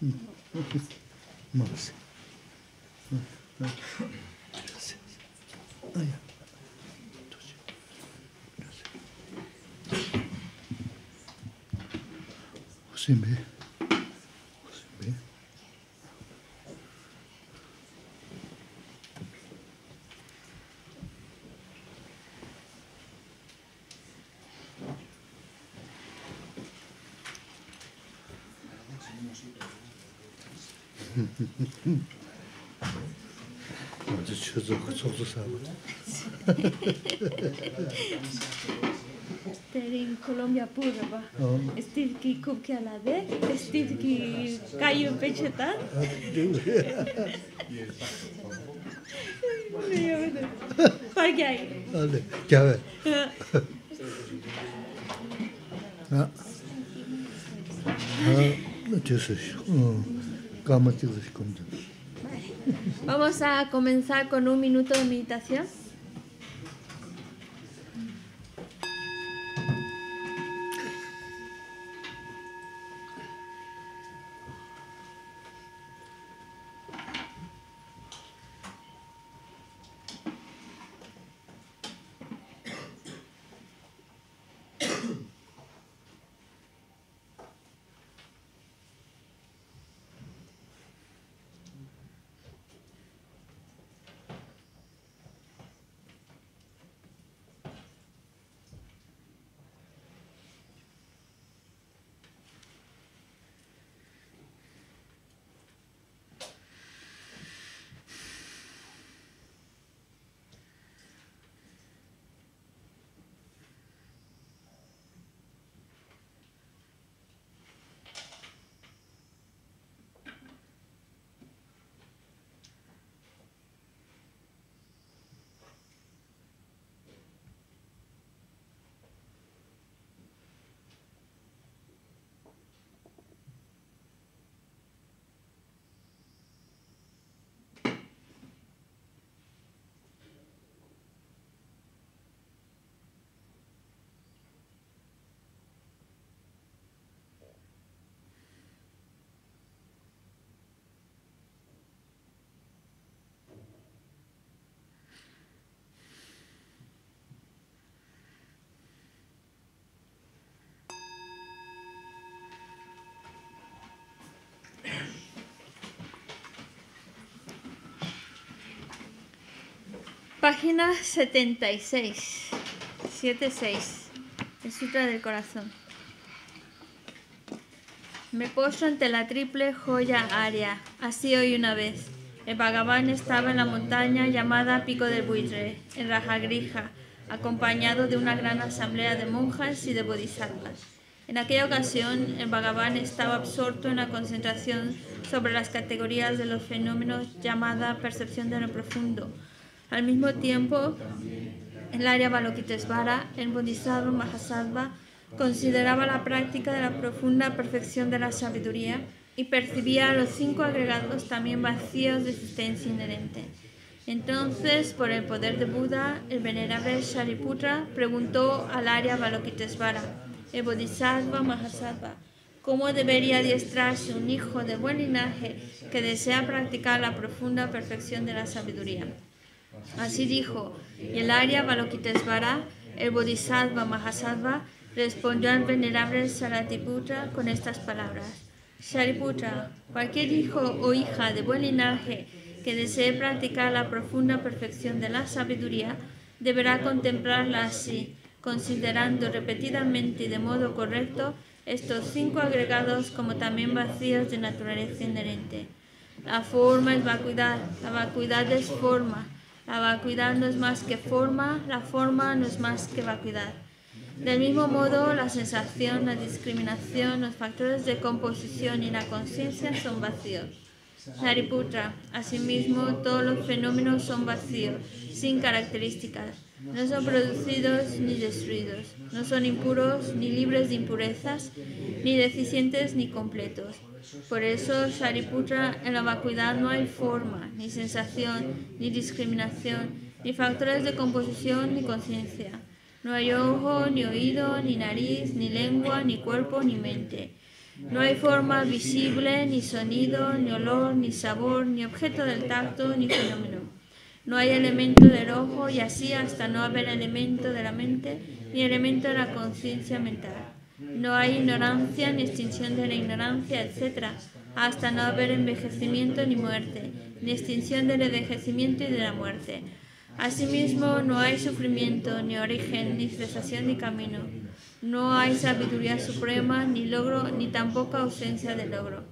Gracias. Gracias. Ay, 어제 쳐서 속도 사고. en Colombia pura va. 어. Estir ki kup ki ala de, estir ki kayu pechetan. Pagay. 알레. 갸베. 아. 아, 됐어. 어. Vamos a comenzar con un minuto de meditación. Página 76. 76. El Sutra del Corazón. Me postro ante la triple joya aria. Así hoy una vez. El Bhagavan estaba en la montaña llamada Pico del Buitre, en Rajagrija, acompañado de una gran asamblea de monjas y de bodhisattvas. En aquella ocasión, el Bhagavan estaba absorto en la concentración sobre las categorías de los fenómenos llamada percepción de lo profundo. Al mismo tiempo, el área Balokitesvara, el Bodhisattva Mahasattva consideraba la práctica de la profunda perfección de la sabiduría y percibía a los cinco agregados también vacíos de existencia inherente. Entonces, por el poder de Buda, el venerable Shariputra preguntó al Arya Balokitesvara, el Bodhisattva Mahasattva, cómo debería adiestrarse un hijo de buen linaje que desea practicar la profunda perfección de la sabiduría. Así dijo, y el Arya Balokitesvara, el Bodhisattva Mahasattva, respondió al venerable Saratiputra con estas palabras. Shariputra, cualquier hijo o hija de buen linaje que desee practicar la profunda perfección de la sabiduría, deberá contemplarla así, considerando repetidamente y de modo correcto estos cinco agregados como también vacíos de naturaleza inherente. La forma es vacuidad, la vacuidad es forma, la vacuidad no es más que forma, la forma no es más que vacuidad. Del mismo modo, la sensación, la discriminación, los factores de composición y la conciencia son vacíos. Sariputra, asimismo, todos los fenómenos son vacíos, sin características. No son producidos ni destruidos. No son impuros ni libres de impurezas, ni deficientes ni completos. Por eso, Shariputra, en la vacuidad no hay forma, ni sensación, ni discriminación, ni factores de composición, ni conciencia. No hay ojo, ni oído, ni nariz, ni lengua, ni cuerpo, ni mente. No hay forma visible, ni sonido, ni olor, ni sabor, ni objeto del tacto, ni fenómeno. No hay elemento del ojo y así hasta no haber elemento de la mente, ni elemento de la conciencia mental. No hay ignorancia, ni extinción de la ignorancia, etc., hasta no haber envejecimiento ni muerte, ni extinción del envejecimiento y de la muerte. Asimismo, no hay sufrimiento, ni origen, ni cesación, ni camino. No hay sabiduría suprema, ni logro, ni tampoco ausencia de logro.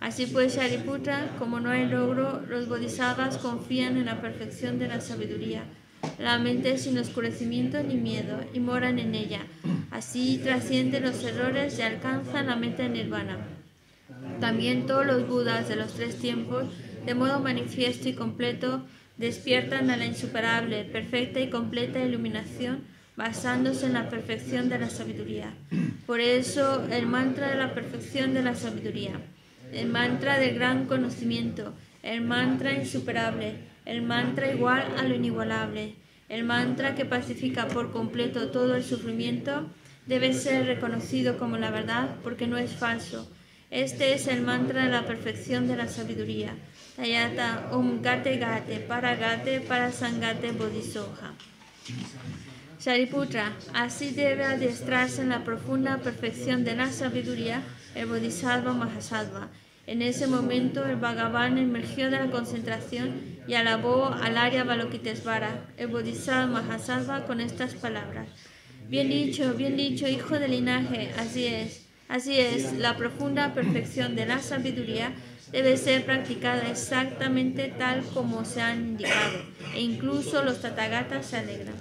Así pues, Shariputra, como no hay logro, los bodhisattvas confían en la perfección de la sabiduría. La mente sin oscurecimiento ni miedo y moran en ella. Así trascienden los errores y alcanzan la meta nirvana. También todos los budas de los tres tiempos, de modo manifiesto y completo, despiertan a la insuperable, perfecta y completa iluminación basándose en la perfección de la sabiduría. Por eso el mantra de la perfección de la sabiduría, el mantra del gran conocimiento, el mantra insuperable, el mantra igual a lo inigualable, el mantra que pacifica por completo todo el sufrimiento, debe ser reconocido como la verdad porque no es falso. Este es el mantra de la perfección de la sabiduría. Tayata Om Gate Gate Para Gate Para Sangate Bodhisoha. Shariputra, así debe adiestrarse en la profunda perfección de la sabiduría el Bodhisattva Mahasattva. En ese momento el Bhagavan emergió de la concentración y alabó al Arya Balokitesvara, el Bodhisattva Mahasattva, con estas palabras. Bien dicho, bien dicho, hijo del linaje, así es. Así es, la profunda perfección de la sabiduría debe ser practicada exactamente tal como se han indicado, e incluso los tatagatas se alegran.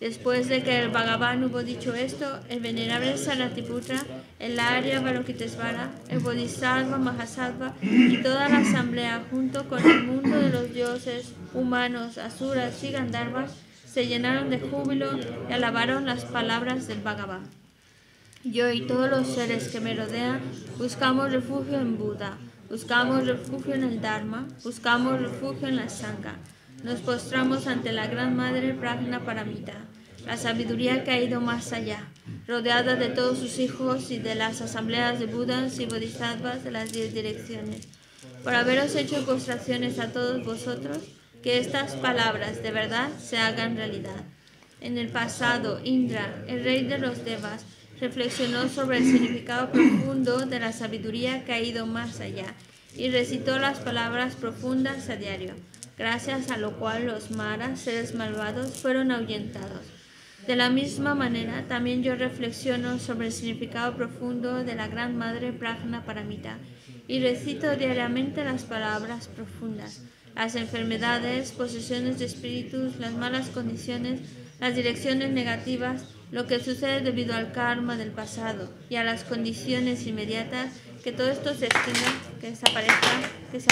Después de que el Bhagavan hubo dicho esto, el venerable Saratiputra, el Arya Balokitesvara, el Bodhisattva Mahasattva y toda la asamblea, junto con el mundo de los dioses, humanos, asuras y gandharvas, se llenaron de júbilo y alabaron las palabras del Bhagavan. Yo y todos los seres que me rodean buscamos refugio en Buda, buscamos refugio en el Dharma, buscamos refugio en la Sangha. Nos postramos ante la Gran Madre Prajna Paramita, la sabiduría que ha ido más allá, rodeada de todos sus hijos y de las asambleas de Budas y Bodhisattvas de las diez direcciones. Por haberos hecho postraciones a todos vosotros, que estas palabras de verdad se hagan realidad. En el pasado, Indra, el rey de los Devas, reflexionó sobre el significado profundo de la sabiduría que ha ido más allá y recitó las palabras profundas a diario, gracias a lo cual los maras, seres malvados, fueron ahuyentados. De la misma manera, también yo reflexiono sobre el significado profundo de la Gran Madre Prajna Paramita y recito diariamente las palabras profundas. Las enfermedades, posesiones de espíritus, las malas condiciones, las direcciones negativas, lo que sucede debido al karma del pasado y a las condiciones inmediatas, que todo esto se extinga, que desaparezca, que se.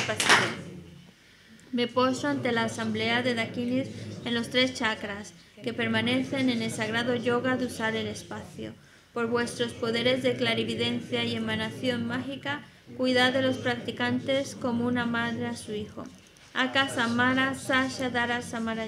Me ante la asamblea de Dakinis en los tres chakras, que permanecen en el sagrado yoga de usar el espacio. Por vuestros poderes de clarividencia y emanación mágica, cuidad de los practicantes como una madre a su hijo. Aka Samara Sasha Dara Samara.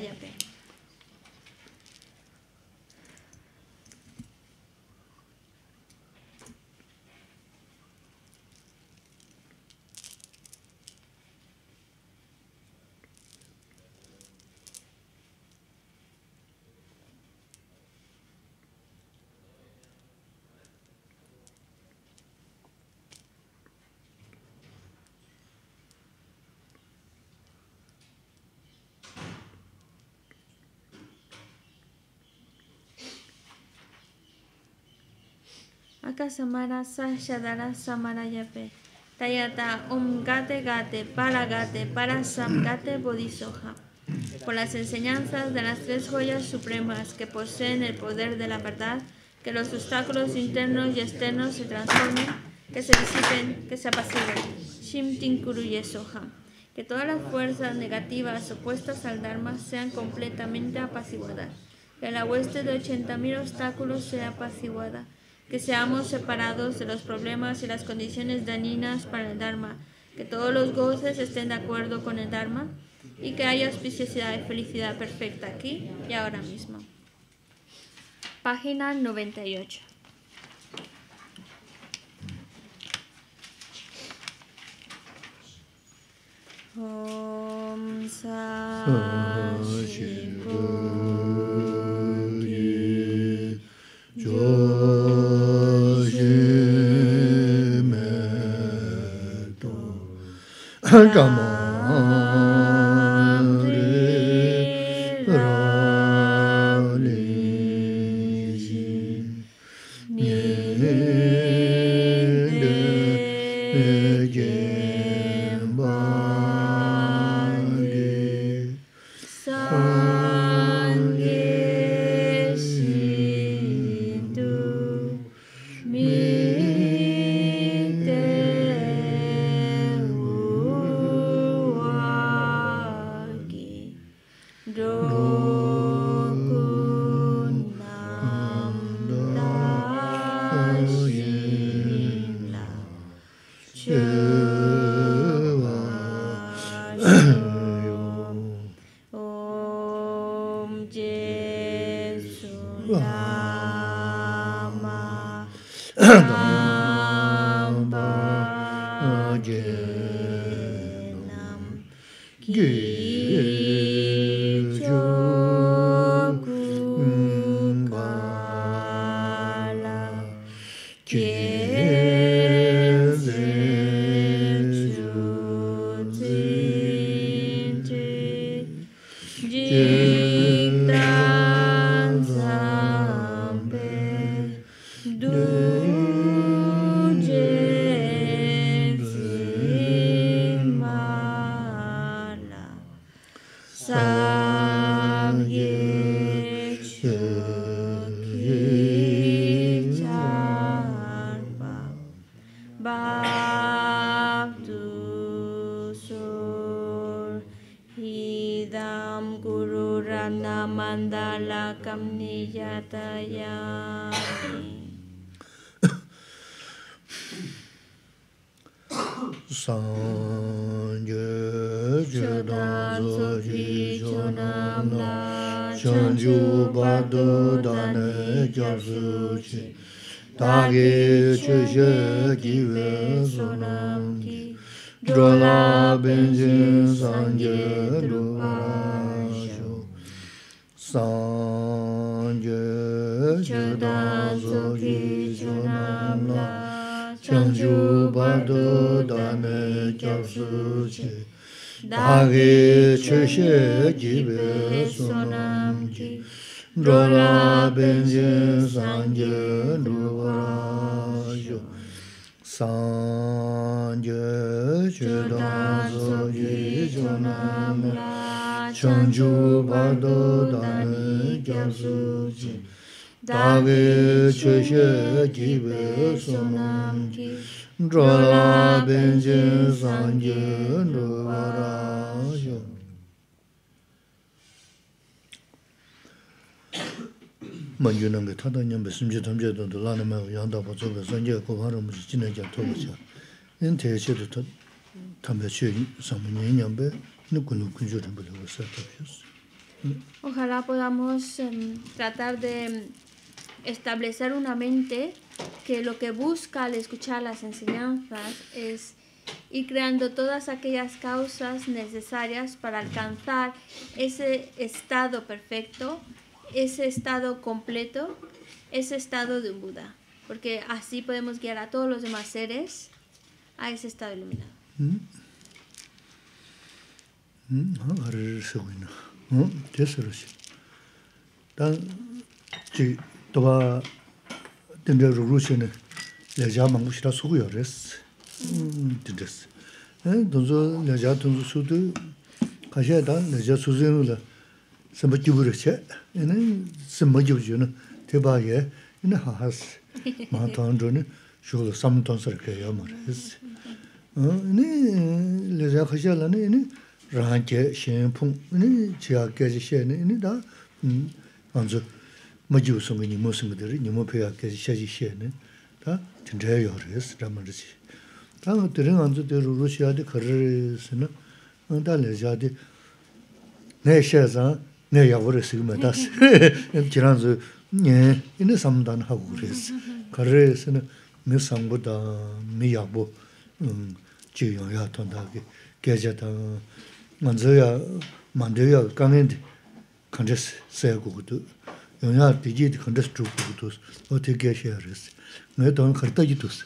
Akasamara Sashadara Samarayape. Tayata Om Gate Gate Para Gate Para Sam Gate Bodhisoha. Por las enseñanzas de las tres joyas supremas que poseen el poder de la verdad, que los obstáculos internos y externos se transformen, que se disipen, que se apaciguen. Shim Tinkuruye Soha. Que todas las fuerzas negativas opuestas al Dharma sean completamente apaciguadas. Que la hueste de 80.000 obstáculos sea apaciguada que seamos separados de los problemas y las condiciones dañinas para el Dharma, que todos los goces estén de acuerdo con el Dharma y que haya auspiciosidad y felicidad perfecta aquí y ahora mismo. Página 98. Om なん。sāng yu yu dāng zu jī yu nāng dā chāng yu bā du dā nē gyab su chī dā gī chū shē gī wē su nāng kī dhru lā bēn jī sāng yu dhru bā shū sāng Chodan Soki Chonamla Chanju Bardo Dame Kyapsu Che Dagi Choshe Jibe Sonam Che Dola Benjin Sanje Nubara Yo Sanje Chodan Soki Chonamla Chanju Bardo Dame Kyapsu Che dāvī chūshē jībē sōnam jī drōlā bēnjī sāngjī rūvārā yō māngyū nāmbē tātā ñambē sīmchī tamchē tōntō lāna mā yāndā pā tsōbē sāngjī kōpā rā mūshī jīnā jā tōgā chā nīn tē chē tō tāmbē chē sāmu ñē ñambē nī kūnū kūñchū rāmbē lōgā sā Ojalá podamos tratar de establecer una mente que lo que busca al escuchar las enseñanzas es ir creando todas aquellas causas necesarias para alcanzar ese estado perfecto, ese estado completo, ese estado de un Buda. Porque así podemos guiar a todos los demás seres a ese estado iluminado. 도와 된저 루시네 레자 망무시라 수고요 레스 음 된저스 에 돈조 레자 돈조 수도 가셔다 레자 수즈누라 섬버지부르체 에네 섬버지부주는 대바게 이나 하하스 마탄조는 쇼로 삼톤서게 요마레스 어네 레자 가셔라네 이니 라한게 신풍 이니 지하게지 셰네 이니 다 안주 마주 송이 니모 송들이 니모 배가 계속 샤지 시에는 다 진짜 요르스 라마르시 다음 들은 안주 대로 러시아의 거르스는 안달에 자디 내 샤자 내 야버스 그마다스 지난주 예 이네 삼단 하고 그랬어. 거르스는 미 상보다 미 야보 음 지요야 돈다게 계좌다. 먼저야 만들어야 강엔 컨제스 세고도 ji de kandes tru gu gu o te ge she res me don kharta ji tus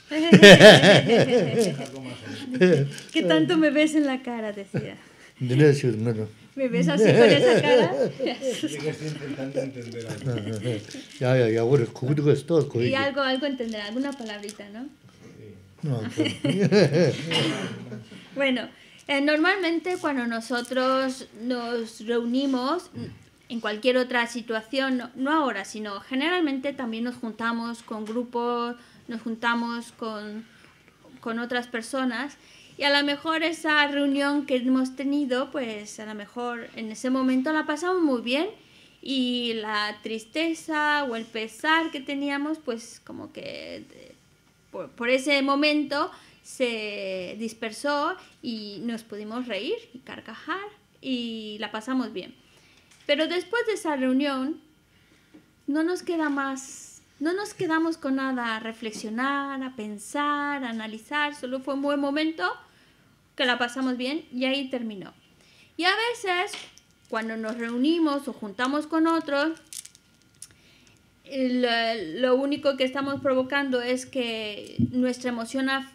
¿Qué tanto me ves en la cara? Decía. de ne se me no ¿Me ves así con esa cara? Ya ya ya ore gu gu es todo Y algo, algo entenderá, alguna palabrita, ¿no? no Bueno, eh, normalmente cuando nosotros nos reunimos en cualquier otra situación, no, ahora, sino generalmente también nos juntamos con grupos, nos juntamos con, con otras personas y a lo mejor esa reunión que hemos tenido, pues a lo mejor en ese momento la pasamos muy bien y la tristeza o el pesar que teníamos, pues como que por, por ese momento se dispersó y nos pudimos reír y carcajar y la pasamos bien. Pero después de esa reunión no nos queda más, no nos quedamos con nada a reflexionar, a pensar, a analizar, solo fue un buen momento que la pasamos bien y ahí terminó. Y a veces cuando nos reunimos o juntamos con otros, lo único que estamos provocando es que nuestra emoción af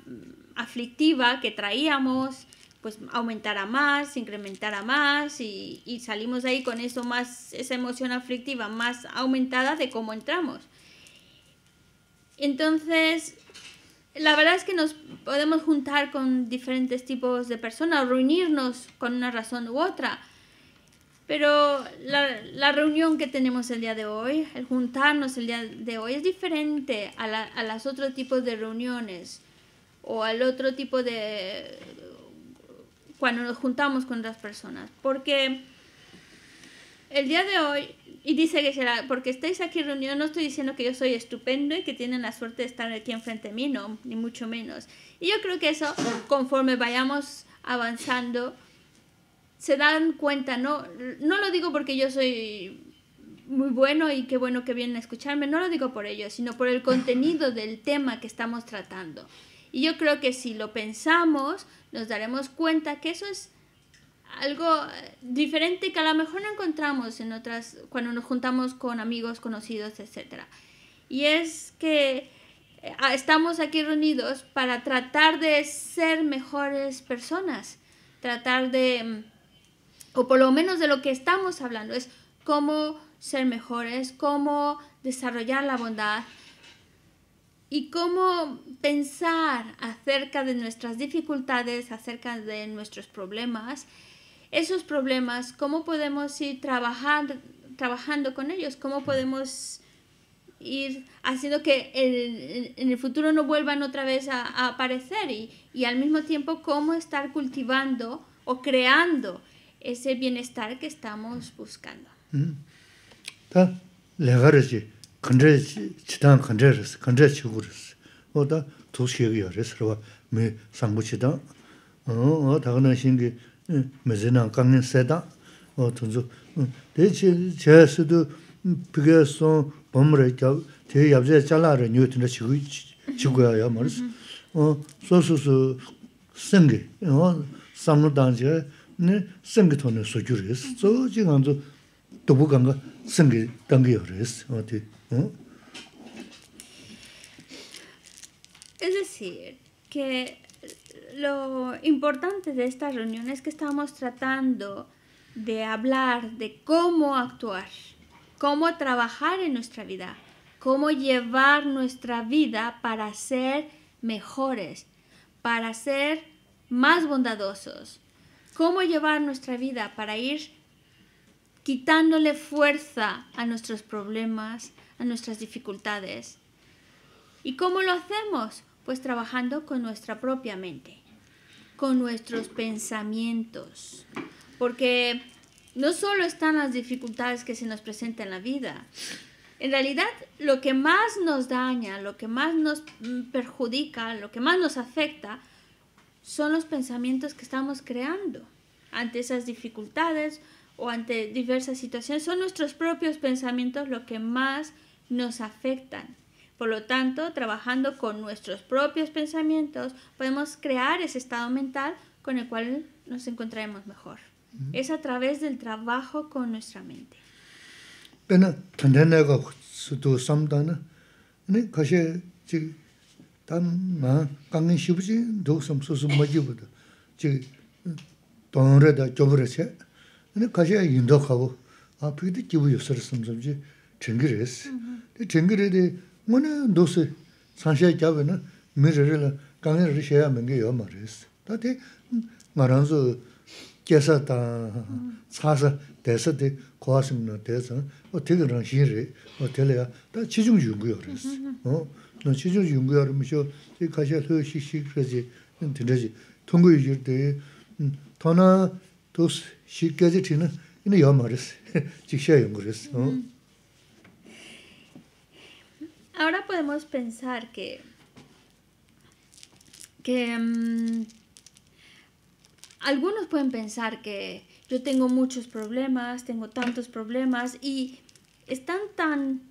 aflictiva que traíamos pues aumentara más, incrementara más y, y, salimos ahí con eso más, esa emoción aflictiva más aumentada de cómo entramos. Entonces, la verdad es que nos podemos juntar con diferentes tipos de personas, reunirnos con una razón u otra, pero la, la, reunión que tenemos el día de hoy, el juntarnos el día de hoy, es diferente a, la, a las otros tipos de reuniones o al otro tipo de cuando nos juntamos con otras personas. Porque el día de hoy, y dice que será, porque estáis aquí reunidos, no estoy diciendo que yo soy estupendo y que tienen la suerte de estar aquí enfrente de mí, no, ni mucho menos. Y yo creo que eso, conforme vayamos avanzando, se dan cuenta, no, no lo digo porque yo soy muy bueno y qué bueno que vienen a escucharme, no lo digo por ello, sino por el contenido del tema que estamos tratando. Y yo creo que si lo pensamos, nos daremos cuenta que eso es algo diferente que a lo mejor no encontramos en otras, cuando nos juntamos con amigos, conocidos, etc. Y es que estamos aquí reunidos para tratar de ser mejores personas, tratar de, o por lo menos de lo que estamos hablando, es cómo ser mejores, cómo desarrollar la bondad, y cómo pensar acerca de nuestras dificultades, acerca de nuestros problemas, esos problemas, cómo podemos ir trabajando, trabajando con ellos, cómo podemos ir haciendo que el, en el futuro no vuelvan otra vez a, aparecer y, y, al mismo tiempo cómo estar cultivando o creando ese bienestar que estamos buscando. Mm. 근데 지단 근데스 근데 지구르스 어다 도시역이 열었어 매 상부치다 어 다가는 신기 매제난 강는 세다 어 돈주 대체 제스도 비게서 범을 겨 대야제 잘라를 뉴트는 지구 지구야 말스 어 소소소 생기 어 삼노단제 네 생기 돈을 소주르스 저 지금 저 도부간가 Es decir, que lo importante de esta reunión es que estamos tratando de hablar de cómo actuar, cómo trabajar en nuestra vida, cómo llevar nuestra vida para ser mejores, para ser más bondadosos, cómo llevar nuestra vida para ir quitándole fuerza a nuestros problemas, a nuestras dificultades. ¿Y cómo lo hacemos? Pues trabajando con nuestra propia mente, con nuestros pensamientos. Porque no solo están las dificultades que se nos presentan en la vida. En realidad, lo que más nos daña, lo que más nos perjudica, lo que más nos afecta, son los pensamientos que estamos creando ante esas dificultades o ante diversas situaciones. Son nuestros propios pensamientos lo que más nos afectan. Por lo tanto, trabajando con nuestros propios pensamientos, podemos crear ese estado mental con el cual nos encontraremos mejor. Es a través del trabajo con nuestra mente. 근데 가셔야 인도하고 아 피디 기부 요소를 섬섬지 정글에스 근데 정글에데 뭐는 도스 산샤 잡으나 미르를 강을 셔야 맹게 요 말레스 다데 말한서 계사다 사서 대서데 고하심나 대서 어떻게 그런 시리 어떻게야. 다 지중 중구요 그랬어. 어?너 지중 중구요 그러면서 가셔 허식식 그러지. 근데 통고 유지 때 더나 jir de tona dos xik gazi tina ina yo ma res jik xia yungu res Ahora podemos pensar que, que mm, algunos pueden pensar que yo tengo muchos problemas, tengo tantos problemas y están tan,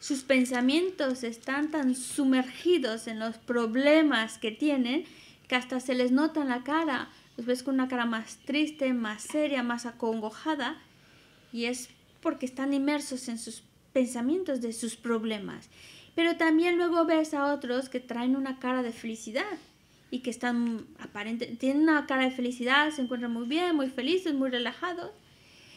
sus pensamientos están tan sumergidos en los problemas que tienen que hasta se les nota en la cara. Los ves con una cara más triste, más seria, más acongojada y es porque están inmersos en sus pensamientos de sus problemas. Pero también luego ves a otros que traen una cara de felicidad y que están aparente, tienen una cara de felicidad, se encuentran muy bien, muy felices, muy relajados.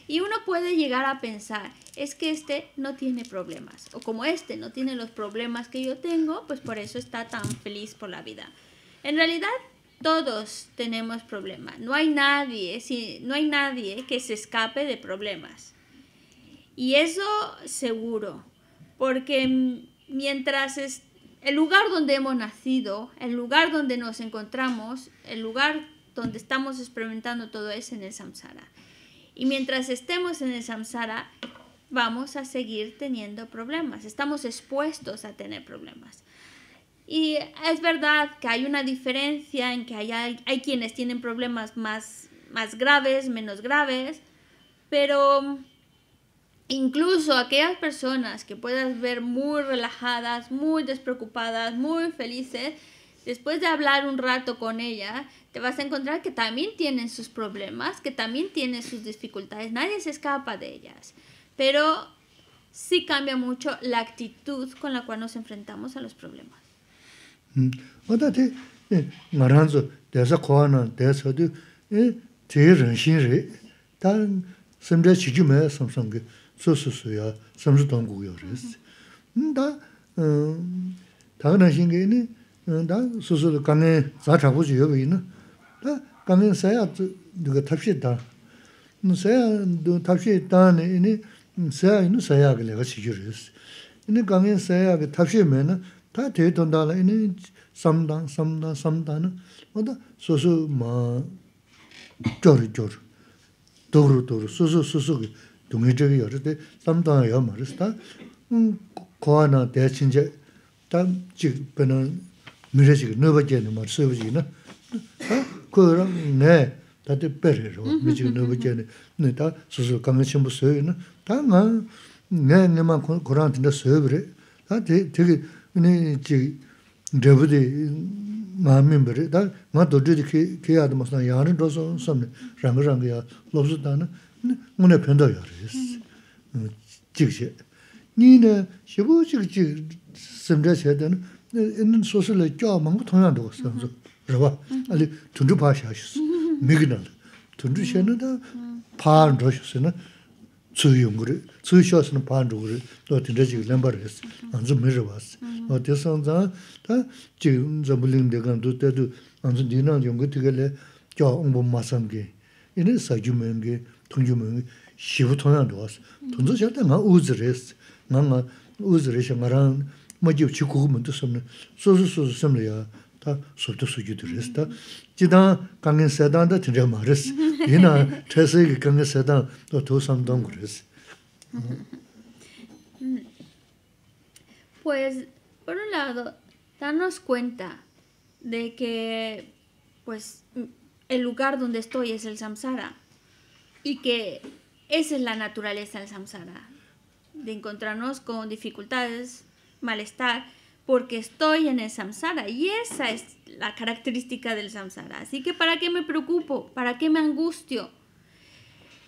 Y uno puede llegar a pensar, es que este no tiene problemas, o como este no tiene los problemas que yo tengo, pues por eso está tan feliz por la vida. En realidad, todos tenemos problemas. No hay nadie, si, no hay nadie que se escape de problemas. Y eso seguro, porque mientras es, el lugar donde hemos nacido, el lugar donde nos encontramos, el lugar donde estamos experimentando todo es en el samsara. Y mientras estemos en el samsara, vamos a seguir teniendo problemas, estamos expuestos a tener problemas. Y es verdad que hay una diferencia en que hay, hay, quienes tienen problemas más, más graves, menos graves, pero incluso aquellas personas que puedas ver muy relajadas, muy despreocupadas, muy felices, después de hablar un rato con ella, te vas a encontrar que también tienen sus problemas, que también tienen sus dificultades, nadie se escapa de ellas, pero sí cambia mucho la actitud con la cual nos enfrentamos a los problemas. oda te nga ranzo desa kowa na desa du te renshin re ta semdra chiju me samsangi su su su ya samsu tongu yo res ta ta renshin ge ni ta su su kange za chabu ju yo ina ta kange saya duka tabshi ta saya tabshi ta ni saya inu saya ge lega chiju res ini kange saya ge tabshi me na tā tē tōndā lā inē samdān, samdān, samdān, wadā sūsū mā jōr jōr, dōru dōru, sūsū sūsū kī dōngi chagi yōr, tē samdān yā mā rīs, tā kōwā nā tē chīnchē, tā chīk pē nā mīrē chīk nōba chē nā mā rī sōba chīk nā, tā kō rā ngē, tā tē pē rē rō, mī chīk nōba chē nā, tā sūsū kāngā chīmbu sōyō nā, tā ngā ngē ngē mā kōrāng tīndā sōyō bē rē, tā tē tē 네 지 데브디 마민버리 다 마도드디 키 키야도 무슨 야는 도서 섬네 랑랑이야 로스다는 문에 편도 열었어 지지 니네 시부지 지 섬자세는 있는 소설을 껴만 거 동양도 없어 그래서 알리 둔주 파샤시스 미그널 둔주 셔는다 파 tsuyungri, tsuyushasana pandukri, no tinda chigi lambar resi, anzu mirwasi. No tesan zan, ta chigi zambuling degan du tedu, anzu dinan yungu tigale, kya ongbo masamgi, ini sagyu mengi, tungyu mengi, shivu tonan duwasi. Tunzu shakta nga uzi resi, nga nga uzi resi, nga rang, ma jiv chikuku mandu samna, susu susu samla ya, ta sobta suju du resi, ta jidang kangin sedan da tinda ma resi, ina chesi ki kangin sedan do to samdang gu resi. Pues, por un lado, darnos cuenta de que, pues, el lugar donde estoy es el samsara y que esa es la naturaleza del samsara, de encontrarnos con dificultades, malestar, porque estoy en el samsara y esa es la característica del samsara. Así que ¿para qué me preocupo? ¿Para qué me angustio?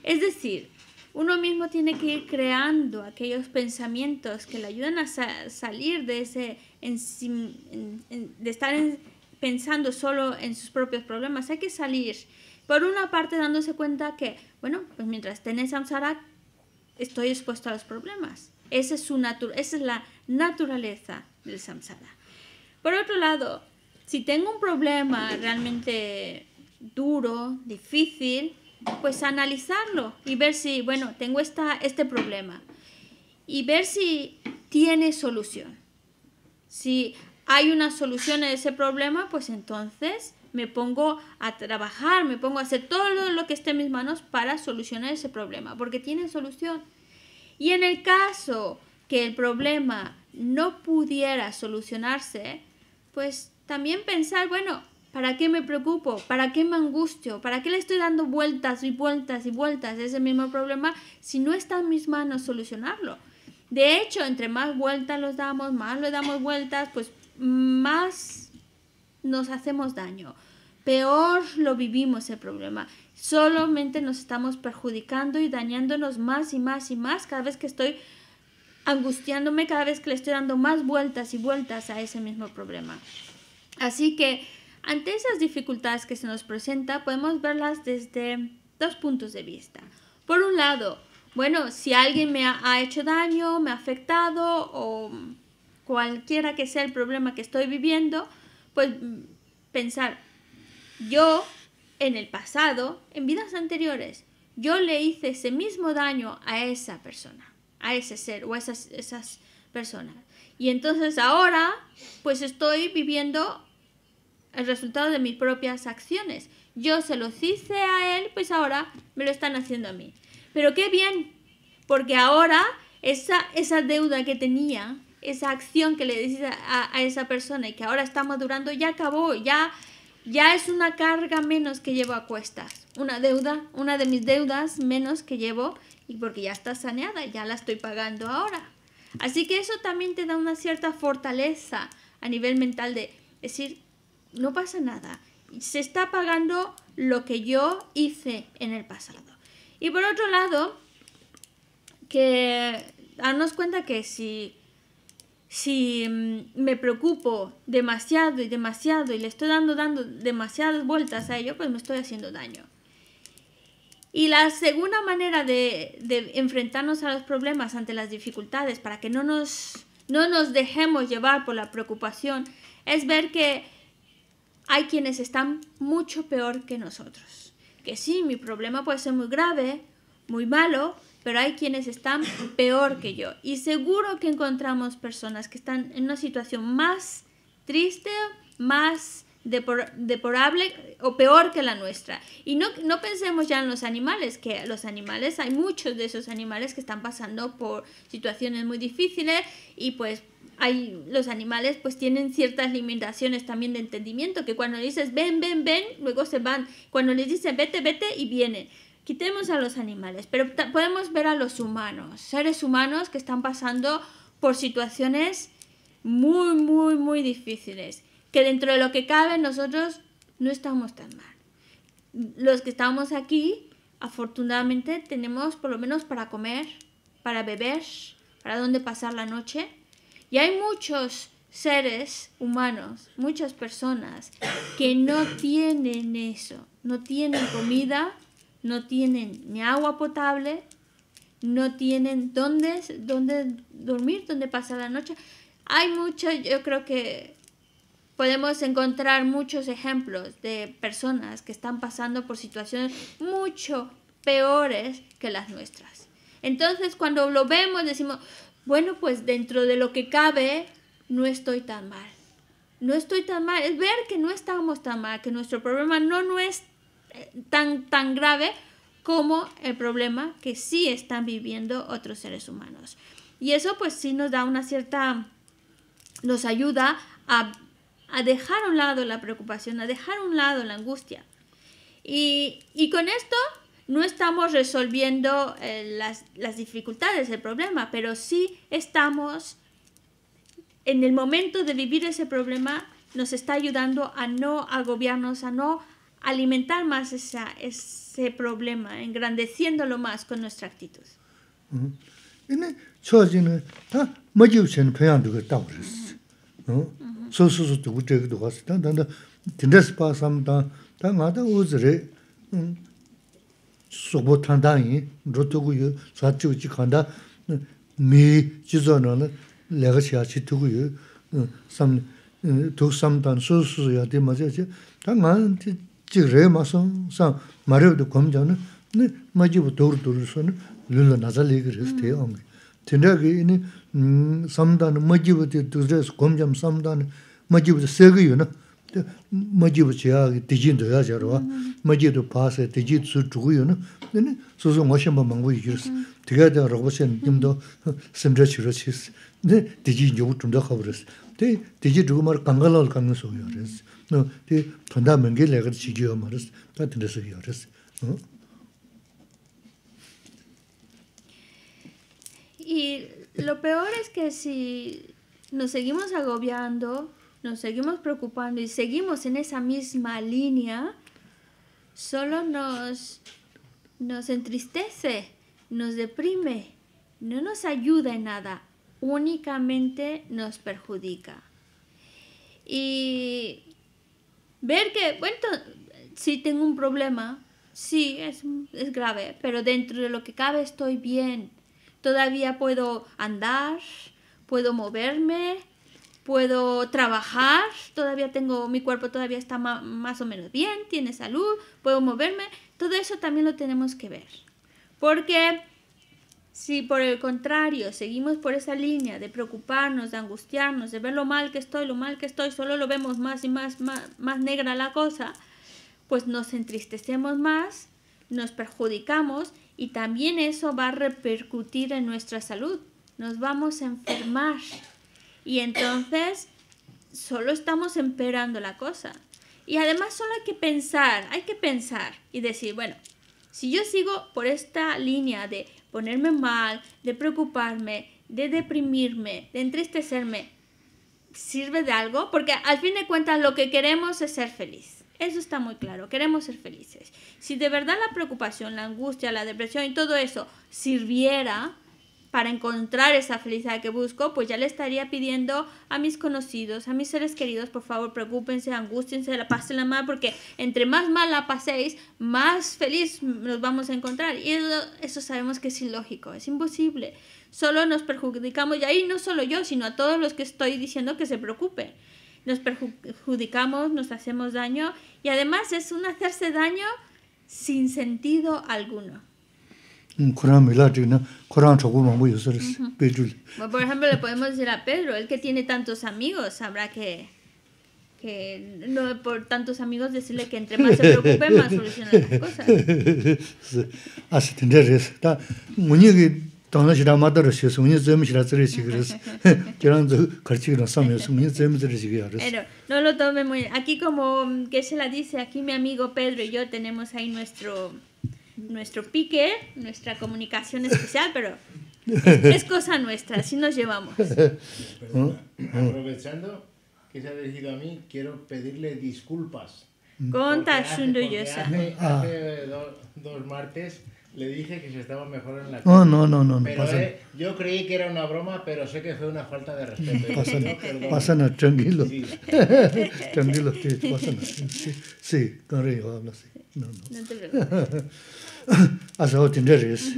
Es decir, uno mismo tiene que ir creando aquellos pensamientos que le ayudan a salir de ese de estar pensando solo en sus propios problemas. Hay que salir, por una parte, dándose cuenta que, bueno, pues mientras esté en el samsara, estoy expuesto a los problemas. Esa es, su esa es la naturaleza del samsara. Por otro lado, si tengo un problema realmente duro, difícil, pues analizarlo y ver si, bueno, tengo esta, este problema y ver si tiene solución. Si hay una solución a ese problema, pues entonces me pongo a trabajar, me pongo a hacer todo lo que esté en mis manos para solucionar ese problema, porque tiene solución. Y en el caso que el problema no pudiera solucionarse, pues también pensar, bueno, ¿para qué me preocupo? ¿Para qué me angustio? ¿Para qué le estoy dando vueltas y vueltas y vueltas a ese mismo problema si no está en mis manos solucionarlo? De hecho, entre más vueltas los damos, más le damos vueltas, pues más nos hacemos daño. Peor lo vivimos el problema. Solamente nos estamos perjudicando y dañándonos más y más y más cada vez que estoy angustiándome, cada vez que le estoy dando más vueltas y vueltas a ese mismo problema. Así que ante esas dificultades que se nos presenta, podemos verlas desde dos puntos de vista. Por un lado, bueno, si alguien me ha, hecho daño, me ha afectado o cualquiera que sea el problema que estoy viviendo, pues pensar, yo en el pasado, en vidas anteriores, yo le hice ese mismo daño a esa persona, a ese ser o a esas, esas personas. Y entonces ahora, pues estoy viviendo el resultado de mis propias acciones. Yo se los hice a él, pues ahora me lo están haciendo a mí. Pero qué bien, porque ahora esa, esa deuda que tenía, esa acción que le dices a, a, esa persona y que ahora está madurando, ya acabó, ya, ya es una carga menos que llevo a cuestas. Una deuda, una de mis deudas menos que llevo y porque ya está saneada, ya la estoy pagando ahora. Así que eso también te da una cierta fortaleza a nivel mental de decir, no pasa nada, se está pagando lo que yo hice en el pasado. Y por otro lado, que darnos cuenta que si, si mm, me preocupo demasiado y demasiado y le estoy dando, dando demasiadas vueltas a ello, pues me estoy haciendo daño. Y la segunda manera de, enfrentarnos a los problemas ante las dificultades para que no nos, no nos dejemos llevar por la preocupación es ver que hay quienes están mucho peor que nosotros. Que sí, mi problema puede ser muy grave, muy malo, pero hay quienes están peor que yo. Y seguro que encontramos personas que están en una situación más triste, más deplorable o peor que la nuestra. Y no, no pensemos ya en los animales, que los animales, hay muchos de esos animales que están pasando por situaciones muy difíciles y pues hay, los animales pues tienen ciertas limitaciones también de entendimiento, que cuando dices ven, ven, ven, luego se van. Cuando les dices vete, vete y vienen. Quitemos a los animales, pero podemos ver a los humanos, seres humanos que están pasando por situaciones muy, muy, muy difíciles, que dentro de lo que cabe nosotros no estamos tan mal. Los que estamos aquí, afortunadamente, tenemos por lo menos para comer, para beber, para dónde pasar la noche y hay muchos seres humanos, muchas personas que no tienen eso, no tienen comida, no tienen ni agua potable, no tienen dónde, dónde dormir, dónde pasar la noche. Hay muchos, yo creo que podemos encontrar muchos ejemplos de personas que están pasando por situaciones mucho peores que las nuestras. Entonces, cuando lo vemos, decimos, bueno, pues dentro de lo que cabe, no estoy tan mal. No estoy tan mal. Es ver que no estamos tan mal, que nuestro problema no, no es eh, tan, tan grave como el problema que sí están viviendo otros seres humanos. Y eso pues sí nos da una cierta, nos ayuda a, a dejar a un lado la preocupación, a dejar a un lado la angustia. Y, y con esto no estamos resolviendo eh, las, dificultades, el problema, pero sí estamos en el momento de vivir ese problema nos está ayudando a no agobiarnos, a no alimentar más esa, ese problema, engrandeciéndolo más con nuestra actitud. 이네 초진은 다 머지우chen 평양도 그 따버렸어. 어? 소소소 두고 저기도 갔어. 단단 딘데스 파삼다 다 나다 우즈레 음 소보 탄다이 로토고요 사치우치 간다 미 지존은 내가 시아치 두고요 삼 독삼단 소소소야 돼 맞아지 다 나한테 지레 마서 사 마려도 검자는 네 마지부 도르도르서는 lula naza legi res te ongi. Tenda ki ini samdana majibu te duzres gomjam samdana majibati tuzres gomjam samdana majibati segiyo na majibati yaagi tijindu yaacharwa majidu paasay tijid su chuguyo na nini susu ngoshamba mangbu yigiris tigayda ragbasyan nimdo simdra chirachis nini tijid yogu chumda khabaris ti tijid chugu mara kangalal kangan suyo yaris ti tanda mangi lagar chigiyo maris ta tinda suyo yaris 이 Lo peor es que si nos seguimos agobiando, nos seguimos preocupando y seguimos en esa misma línea, solo nos, nos entristece, nos deprime, no nos ayuda en nada, únicamente nos perjudica. Y ver que, bueno, si tengo un problema, sí, es, es grave, pero dentro de lo que cabe estoy bien todavía puedo andar, puedo moverme, puedo trabajar, todavía tengo, mi cuerpo todavía está más o menos bien, tiene salud, puedo moverme, todo eso también lo tenemos que ver. Porque si por el contrario seguimos por esa línea de preocuparnos, de angustiarnos, de ver lo mal que estoy, lo mal que estoy, solo lo vemos más y más, más, más negra la cosa, pues nos entristecemos más, nos perjudicamos y también eso va a repercutir en nuestra salud. Nos vamos a enfermar y entonces solo estamos empeorando la cosa. Y además solo hay que pensar, hay que pensar y decir, bueno, si yo sigo por esta línea de ponerme mal, de preocuparme, de deprimirme, de entristecerme, ¿sirve de algo? Porque al fin de cuentas lo que queremos es ser feliz. Eso está muy claro, queremos ser felices. Si de verdad la preocupación, la angustia, la depresión y todo eso sirviera para encontrar esa felicidad que busco, pues ya le estaría pidiendo a mis conocidos, a mis seres queridos, por favor, preocúpense, angústiense, la pasen la mal, porque entre más mal la paséis, más feliz nos vamos a encontrar. Y eso, eso sabemos que es ilógico, es imposible. Solo nos perjudicamos, y ahí no solo yo, sino a todos los que estoy diciendo que se preocupen nos perjudicamos, nos hacemos daño y además es un hacerse daño sin sentido alguno. Por ejemplo, le podemos decir a Pedro, el que tiene tantos amigos, sabrá que, que no por tantos amigos decirle que entre más se preocupe, más soluciona las cosas. shirā shirā. Pero no lo tome muy... Aquí como que se la dice, aquí mi amigo Pedro y yo tenemos ahí nuestro, nuestro pique, nuestra comunicación especial, pero es, es cosa nuestra, así nos llevamos. aprovechando que se ha dirigido a mí, quiero pedirle disculpas. Conta Porque hace, porque hace, hace dos, dos martes le dije que se estaba mejor en la No, no, no, no, pero eh, yo creí que era una broma, pero sé que fue una falta de respeto. Pasa, No, perdón. pasa na, tranquilo. Sí. Tranquilo, sí. Sí, sí, con río habla, sí. No, no. No te preocupes. Asa o tinte res.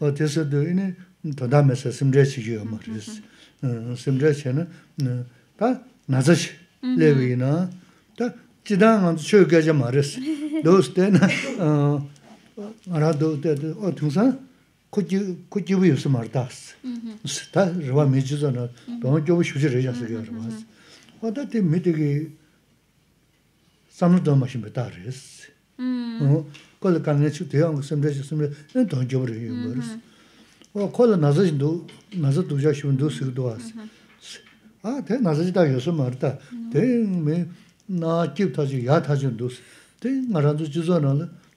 O tesa do ine, tonda mesa simre chigiyo ma res. Simre che na, ta naza shi, lewi na, ta jidang nga choy gaja ma res. Dos te na, ara do te, o tungsa, kuchi, kuchi bu yusu mar das. Ta rwa mi chizo na, donga jobu shuji re jasa kya rwa. O ta te mi tegi, samlu do ma shimbe ta res. 콜 간네 추 대형 섬제 섬제 또 줘버려 이거 어 콜 나서진도 나서 도자 쉬운도 쓰기도 왔어 아 대 나서지다 요소 말다 대메 나 집타지 야 타진도 대 나라도 주저는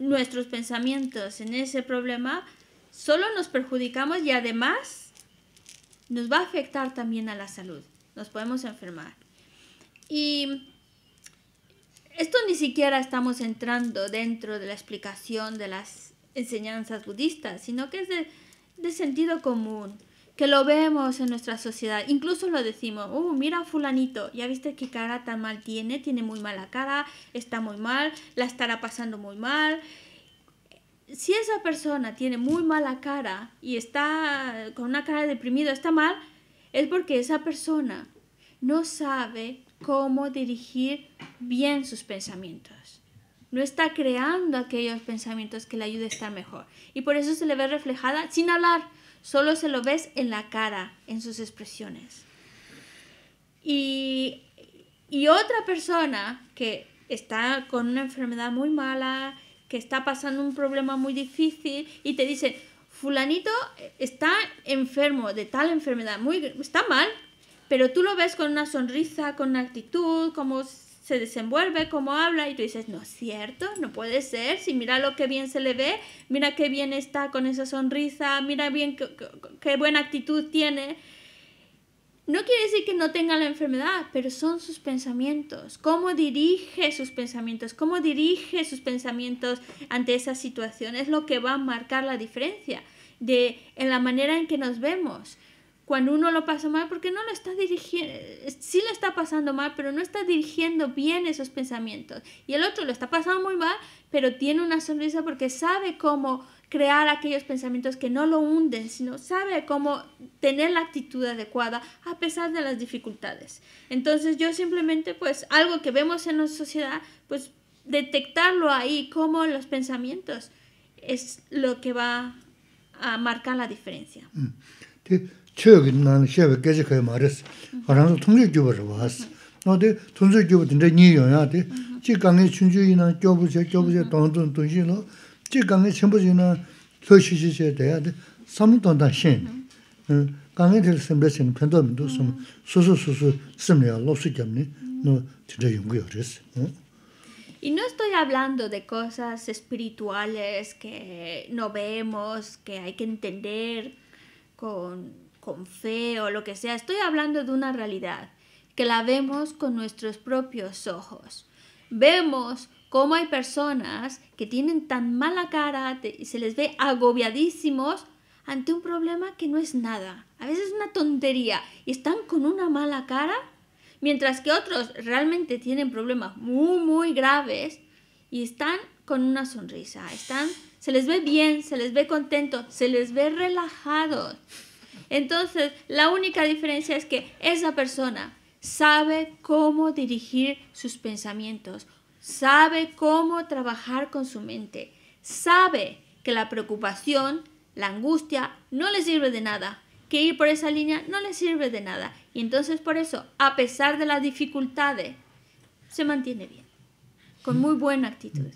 nuestros pensamientos en ese problema, solo nos perjudicamos y además nos va a afectar también a la salud. Nos podemos enfermar. Y esto ni siquiera estamos entrando dentro de la explicación de las enseñanzas budistas, sino que es de, de sentido común, que lo vemos en nuestra sociedad. Incluso lo decimos, oh, mira fulanito, ya viste qué cara tan mal tiene, tiene muy mala cara, está muy mal, la estará pasando muy mal. Si esa persona tiene muy mala cara y está con una cara deprimida, está mal, es porque esa persona no sabe cómo dirigir bien sus pensamientos. No está creando aquellos pensamientos que le ayuden a estar mejor. Y por eso se le ve reflejada sin hablar. Solo se lo ves en la cara, en sus expresiones. Y, y otra persona que está con una enfermedad muy mala, que está pasando un problema muy difícil y te dice, fulanito está enfermo de tal enfermedad, muy, está mal, pero tú lo ves con una sonrisa, con una actitud, cómo se desenvuelve, cómo habla, y tú dices, no es cierto, no puede ser, si mira lo que bien se le ve, mira qué bien está con esa sonrisa, mira bien qué, qué, qué buena actitud tiene. No quiere decir que no tenga la enfermedad, pero son sus pensamientos. Cómo dirige sus pensamientos, cómo dirige sus pensamientos ante esa situación es lo que va a marcar la diferencia de en la manera en que nos vemos cuando uno lo pasa mal, porque no lo está dirigiendo, sí lo está pasando mal, pero no está dirigiendo bien esos pensamientos. Y el otro lo está pasando muy mal, pero tiene una sonrisa porque sabe cómo crear aquellos pensamientos que no lo hunden, sino sabe cómo tener la actitud adecuada a pesar de las dificultades. Entonces yo simplemente, pues algo que vemos en la sociedad, pues detectarlo ahí, como los pensamientos, es lo que va a marcar la diferencia. 최근 난 쉐베 깨지 거의 말했어. 가랑도 통제 교부를 왔어. 너데 통제 교부 된데 니요야 돼. 지 강에 춘주이나 교부제 교부제 돈돈 돈신로 지 강에 전부지나 소시시제 돼야 돼. 삼돈다 신. 응. 강에 될 선배신 편도면도 좀 수수수수 쓰면 로스 잡니. 너 진짜 연구요 그랬어. 응. Y no estoy hablando de cosas espirituales que no vemos, que hay que entender con con fe o lo que sea. Estoy hablando de una realidad que la vemos con nuestros propios ojos. Vemos cómo hay personas que tienen tan mala cara y se les ve agobiadísimos ante un problema que no es nada. A veces es una tontería y están con una mala cara, mientras que otros realmente tienen problemas muy, muy graves y están con una sonrisa. Están, se les ve bien, se les ve contentos, se les ve relajados. Entonces, la única diferencia es que esa persona sabe cómo dirigir sus pensamientos, sabe cómo trabajar con su mente, sabe que la preocupación, la angustia, no le sirve de nada, que ir por esa línea no le sirve de nada. Y entonces por eso, a pesar de las dificultades, se mantiene bien, con muy buena actitud.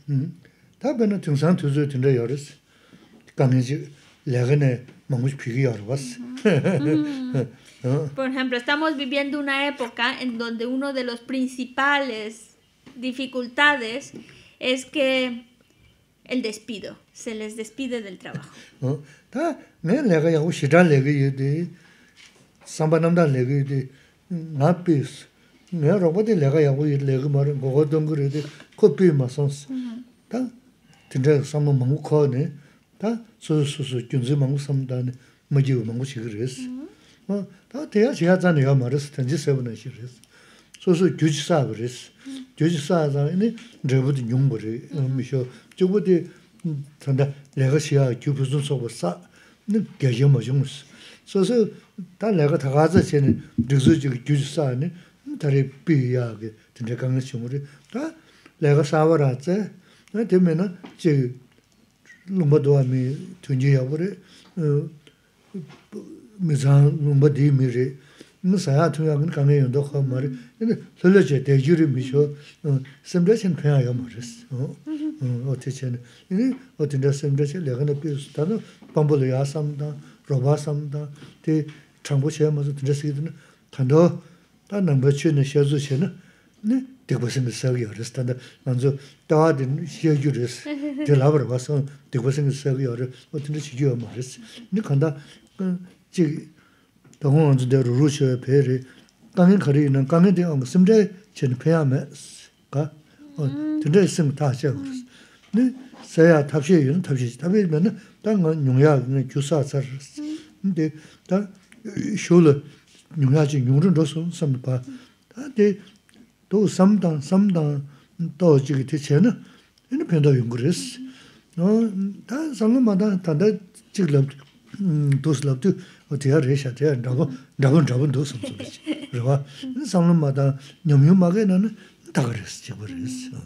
Por ejemplo, estamos viviendo una época en donde uno de los principales dificultades es que el despido, se les despide del trabajo. 다 소소소 균즈 망고 삼다네 뭐지고 망고 시그레스 어다 대야 제가 전에 말했을 텐지 세븐에 시그레스 소소 규지사 그랬어 규지사다니 저부터 용벌이 미쇼 저부터 전다 내가 시야 규부슨 소고사 네 개정 뭐 좀스 소소 다 내가 다 가서 전에 저서 규지사네 다리 비야게 진짜 강의 시험을 다 내가 사버라지 네 되면은 제 lōngba duwa mi tuñji yabu re, mi zhāng lōngba dii mi re, mi sāyā tuñyā gani kāngi yondo kha ma re, lōla che dēji re mi shio, semdhā chen tuñyā ya ma res, o te chen, ini o tindā semdhā che lega na pi su, tā na pambu lo ya sam tā, roba sam tā, te changbo che ma su tindā siki tā na, tā ndo, tā nangba che na xia zu che na, dikpa singa sakiyo res, tanda nanzu taa di xieyu res, di labar waso dikpa singa sakiyo res, o tanda xikiyo ma res. Ni kanda, jik, eh, tango nanzu de ruru xio pe re, kangen kari inan, kangen di anga simde chen peya me, ka, mm-hmm. oh, tanda singa taa xeo res. Ni saya tabxiyo yun, tabxiyo, tabxiyo me na, taa nga nyungya gyusa tsar res. Mm-hmm. Ni taa xio eh, le, nyungya chi nyungrun rosu samdpa, taa di 또 삼당 삼당 또 저기 대체는 이는 변도 연구했어. 어, 다 상관마다 다다 지금 음, 도스럽도 어디야 레샤 돼. 나고 나고 잡은 도스 좀 그래봐. 상관마다 냠냠하게 나는 다 그랬어. 그랬어.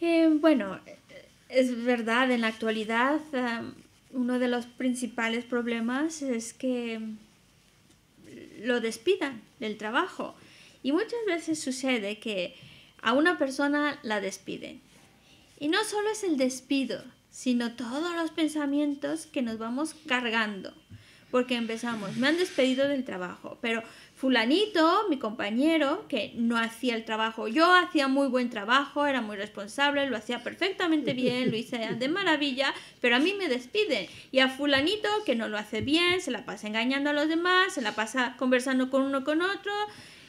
Eh, bueno, es verdad, en la actualidad um, uno de los principales problemas es que lo despidan del trabajo. Y muchas veces sucede que a una persona la despiden. Y no solo es el despido, sino todos los pensamientos que nos vamos cargando. Porque empezamos, me han despedido del trabajo, pero fulanito, mi compañero, que no hacía el trabajo, yo hacía muy buen trabajo, era muy responsable, lo hacía perfectamente bien, lo hice de maravilla, pero a mí me despiden. Y a fulanito, que no lo hace bien, se la pasa engañando a los demás, se la pasa conversando con uno con otro,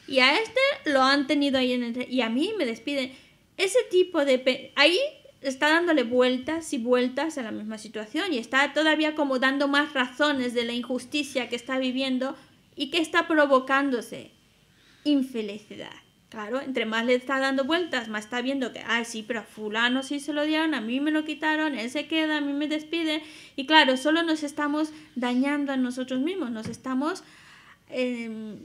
y a este lo han tenido ahí en el... y a mí me despiden. Ese tipo de... Ahí está dándole vueltas y vueltas a la misma situación y está todavía como dando más razones de la injusticia que está viviendo y que está provocándose infelicidad. Claro, entre más le está dando vueltas, más está viendo que, ay, sí, pero a fulano sí se lo dieron, a mí me lo quitaron, él se queda, a mí me despiden. Y claro, solo nos estamos dañando a nosotros mismos, nos estamos eh,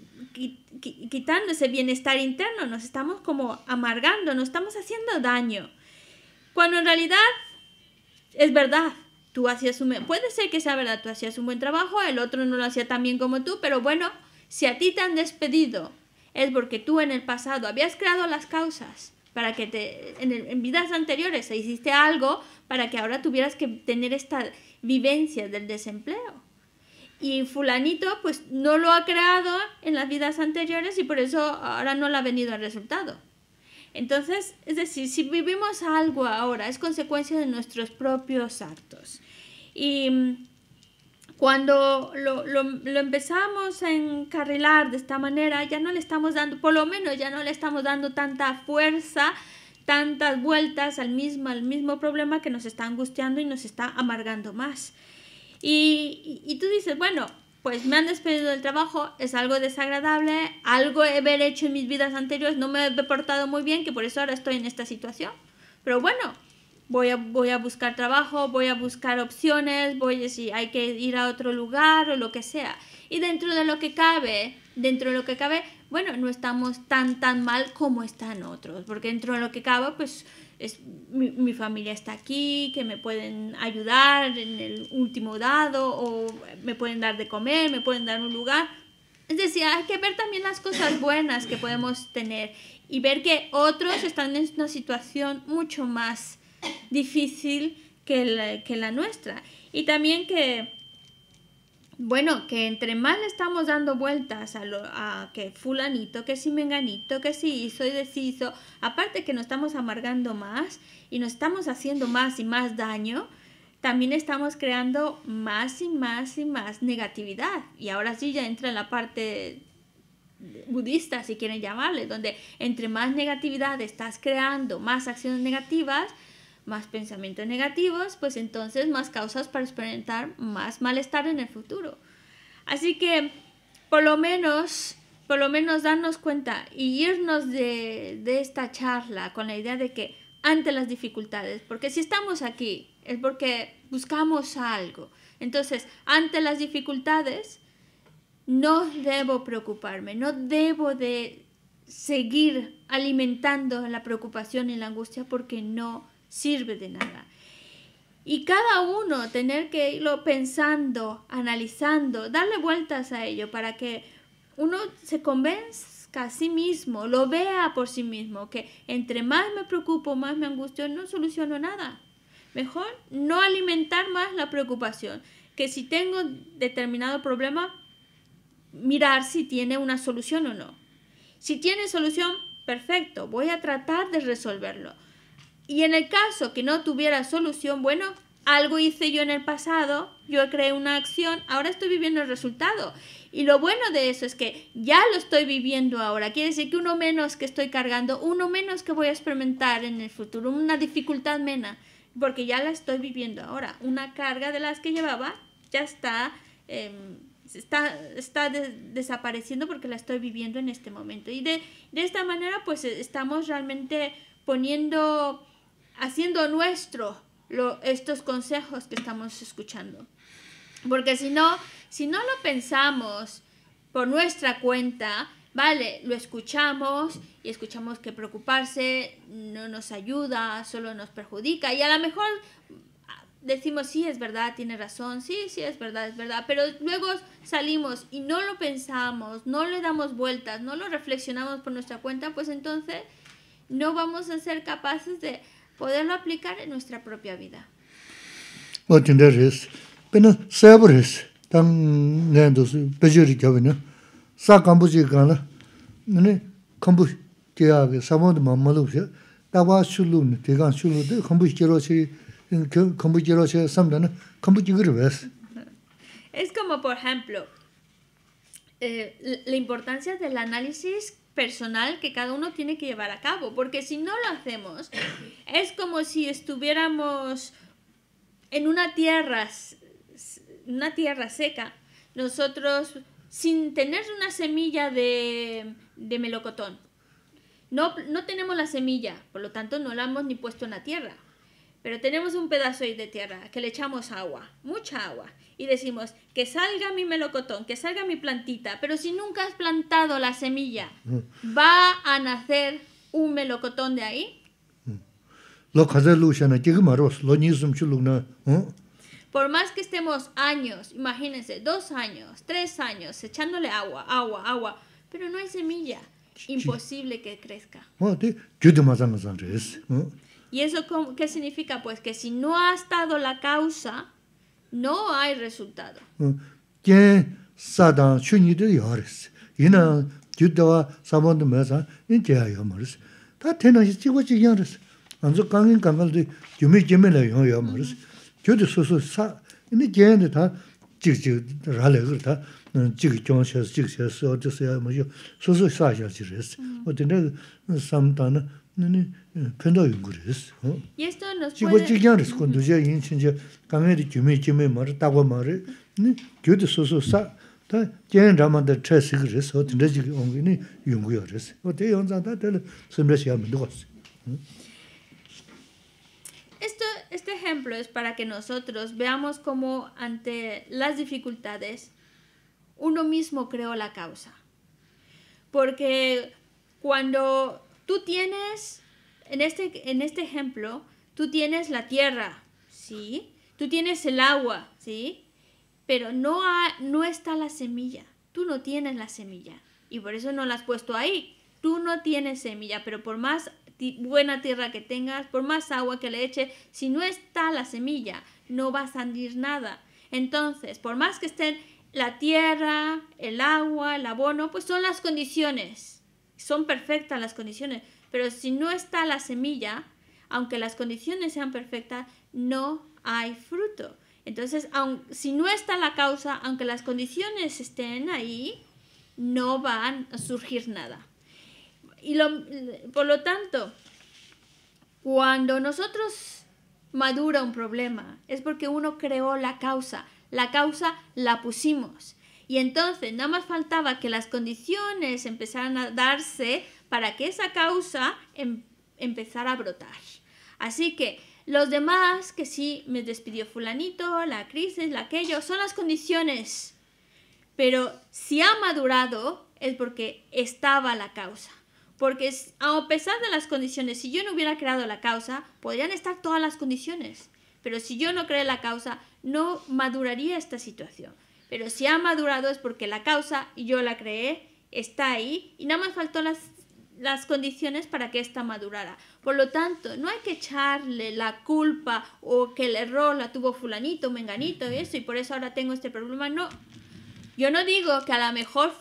quitando ese bienestar interno, nos estamos como amargando, nos estamos haciendo daño. Cuando en realidad es verdad, tú hacías un... Puede ser que sea verdad, tú hacías un buen trabajo, el otro no lo hacía tan bien como tú, pero bueno, si a ti te han despedido es porque tú en el pasado habías creado las causas para que te, en, en vidas anteriores hiciste algo para que ahora tuvieras que tener esta vivencia del desempleo. Y fulanito pues no lo ha creado en las vidas anteriores y por eso ahora no le ha venido el resultado. Entonces, es decir, si vivimos algo ahora, es consecuencia de nuestros propios actos. Y mm, cuando lo, lo, empezamos a encarrilar de esta manera, ya no le estamos dando, por lo menos ya no le estamos dando tanta fuerza, tantas vueltas al mismo, al mismo problema que nos está angustiando y nos está amargando más. Y tú dices, bueno, pues me han despedido del trabajo, es algo desagradable, algo he haber hecho en mis vidas anteriores, no me he portado muy bien, que por eso ahora estoy en esta situación. Pero bueno, voy a, voy a buscar trabajo, voy a buscar opciones, voy a, si hay que ir a otro lugar o lo que sea. Y dentro de lo que cabe, dentro de lo que cabe, bueno, no estamos tan, tan mal como están otros, porque dentro de lo que cabe, pues es, mi, mi, familia está aquí, que me pueden ayudar en el último dado, o me pueden dar de comer, me pueden dar un lugar. Es decir, hay que ver también las cosas buenas que podemos tener y ver que otros están en una situación mucho más difícil que la, que la nuestra. Y también que bueno, que entre más le estamos dando vueltas a, lo, a que fulanito, que si menganito, que si hizo y deshizo, aparte que nos estamos amargando más y nos estamos haciendo más y más daño, también estamos creando más y más y más negatividad. Y ahora sí ya entra en la parte budista, si quieren llamarle, donde entre más negatividad estás creando, más acciones negativas, más pensamientos negativos, pues entonces más causas para experimentar más malestar en el futuro. Así que por lo menos, por lo menos darnos cuenta y irnos de, de esta charla con la idea de que ante las dificultades, porque si estamos aquí es porque buscamos algo. Entonces, ante las dificultades, no debo preocuparme, no debo de seguir alimentando la preocupación y la angustia porque no sirve de nada. Y cada uno tener que irlo pensando, analizando, darle vueltas a ello para que uno se convenzca a sí mismo, lo vea por sí mismo, que entre más me preocupo, más me angustio, no soluciono nada. Mejor no alimentar más la preocupación, que si tengo determinado problema, mirar si tiene una solución o no. Si tiene solución, perfecto, voy a tratar de resolverlo. Y en el caso que no tuviera solución, bueno, algo hice yo en el pasado, yo creé una acción, ahora estoy viviendo el resultado. Y lo bueno de eso es que ya lo estoy viviendo ahora. Quiere decir que uno menos que estoy cargando, uno menos que voy a experimentar en el futuro, una dificultad menos, porque ya la estoy viviendo ahora. Una carga de las que llevaba ya está, em, está, está desapareciendo porque la estoy viviendo en este momento. Y de, de esta manera pues estamos realmente poniendo haciendo nuestro estos consejos que estamos escuchando. Porque si no, si no lo pensamos por nuestra cuenta, vale, lo escuchamos y escuchamos que preocuparse no nos ayuda, solo nos perjudica y a lo mejor decimos, sí, es verdad, tiene razón, sí, sí, es verdad, es verdad, pero luego salimos y no lo pensamos, no le damos vueltas, no lo reflexionamos por nuestra cuenta, pues entonces no vamos a ser capaces de poderlo aplicar en nuestra propia vida. Es como por ejemplo, eh, la importancia del análisis personal que cada uno tiene que llevar a cabo, porque si no lo hacemos, es como si estuviéramos en una tierra, una tierra seca, nosotros sin tener una semilla de, melocotón. No, no tenemos la semilla, por lo tanto no la hemos ni puesto en la tierra. Pero tenemos un pedazo de tierra que le echamos agua, mucha agua, y decimos que salga mi melocotón, que salga mi plantita, pero si nunca has plantado la semilla, mm. ¿va a nacer un melocotón de ahí? Por más que estemos años, imagínense, dos años, tres años, echándole agua, agua, agua, pero no hay semilla, imposible que crezca. ¿Y eso qué significa? Pues que si no ha estado la causa, no hay resultado. Ya gu res. Y esto nos puede... Esto, este ejemplo es para que nosotros veamos cómo ante las dificultades uno mismo creó la causa. Porque cuando tú tienes, en este, en este ejemplo, tú tienes la tierra, ¿sí? Tú tienes el agua, ¿sí? Pero no, no está la semilla. Tú no tienes la semilla. Y por eso no la has puesto ahí. Tú no tienes semilla, pero por más buena tierra que tengas, por más agua que le eches, si no está la semilla, no va a salir nada. Entonces, por más que estén la tierra, el agua, el abono, pues son las condiciones son perfectas las condiciones, pero si no está la semilla, aunque las condiciones sean perfectas, no hay fruto. Entonces, si no está la causa, aunque las condiciones estén ahí, no van a surgir nada. Y por lo tanto, cuando nosotros madura un problema, es porque uno creó la causa. La causa la pusimos. Y entonces nada más faltaba que las condiciones empezaran a darse para que esa causa em, empezara a brotar. Así que los demás, que sí me despidió fulanito, la crisis, la aquello, son las condiciones. Pero si ha madurado es porque estaba la causa. Porque a pesar de las condiciones, si yo no hubiera creado la causa, podrían estar todas las condiciones. Pero si yo no creo la causa, no maduraría esta situación. Pero si ha madurado es porque la causa, y yo la creé, está ahí y nada más faltó las, las condiciones para que ésta madurara. Por lo tanto, no hay que echarle la culpa o que el error la tuvo fulanito, menganito y eso, y por eso ahora tengo este problema. No, yo no digo que a lo mejor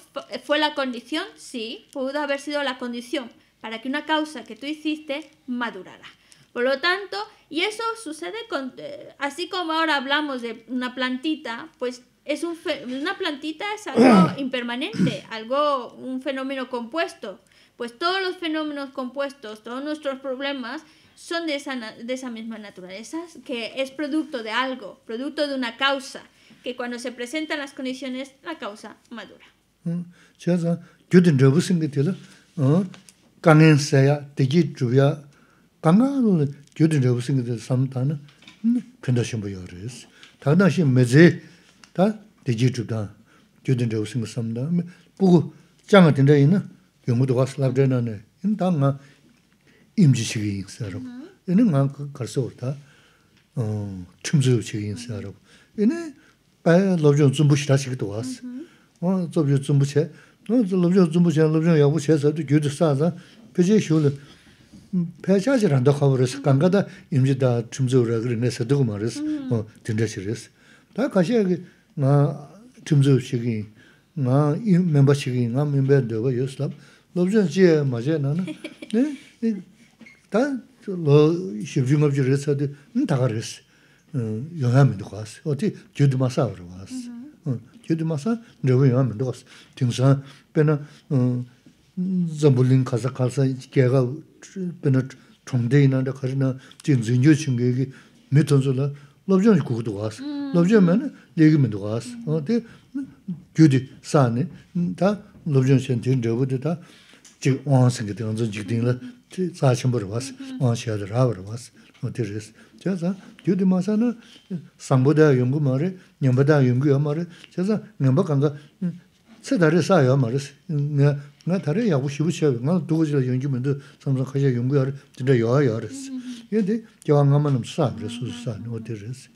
fue la condición, sí, pudo haber sido la condición para que una causa que tú hiciste madurara. Por lo tanto, y eso sucede con, eh, así como ahora hablamos de una plantita, pues es un una plantita es algo impermanente, algo, un fenómeno compuesto. Pues todos los fenómenos compuestos, todos nuestros problemas son de esa, de esa misma naturaleza, que es producto de algo, producto de una causa, que cuando se presentan las condiciones, la causa madura. 다 디지털다 교든저 무슨 거 삼다 보고 장아 된다이나 영어도 가서 라브데나네 인당아 임지식이 있어요 얘는 막 가서 왔다 어 춤주 지기 있어요 얘네 바 로저 좀 부시라시기도 왔어 어 저비 좀 부채 어 로저 좀 부채 로저 야부 채서도 교도 사자 그제 쇼를 배차지란다 하버스 강가다 임지다 춤주라 그러네서 두고 말았어 어 된다시랬어 다 가셔야 nga timzu shiki, nga memba shiki, nga memba dewa yoslab, lobzhan chiya maja nana, ta lo shibzhi ngabzhi resa di, ntaga resi, yonga mendo kwaasi, oti gyudu masa wara kwaasi, gyudu masa dewa yonga mendo kwaasi, tingsan pena zambulin kasa kasa kyaga pena chomdeyi nanda karina, ting zinyo chingayi, mitonzo la, lobjon kukudu gaas, mm. lobjon mene legi mendo gaas. Di mm. oh, gyudi saani, ta lobjon shen tin drebu di ta jik oan singi di anzon jik dingla tsa chenpar gaas, mm-hmm. oan shiaad rabar gaas, di oh, res. Chasa gyudi masa na sangbo daya yungu ma re, nyamba daya yungu ya ma re, chasa nyamba kanga tsidari saa ya ma res, nga tari yagu shibu shiabi, nga dugu zila yungu mendo samsang khasha yungu ya re, dinda yaa ya res. Mm-hmm. Ya di, kiawa nga ma nam sa res, su sa, di res.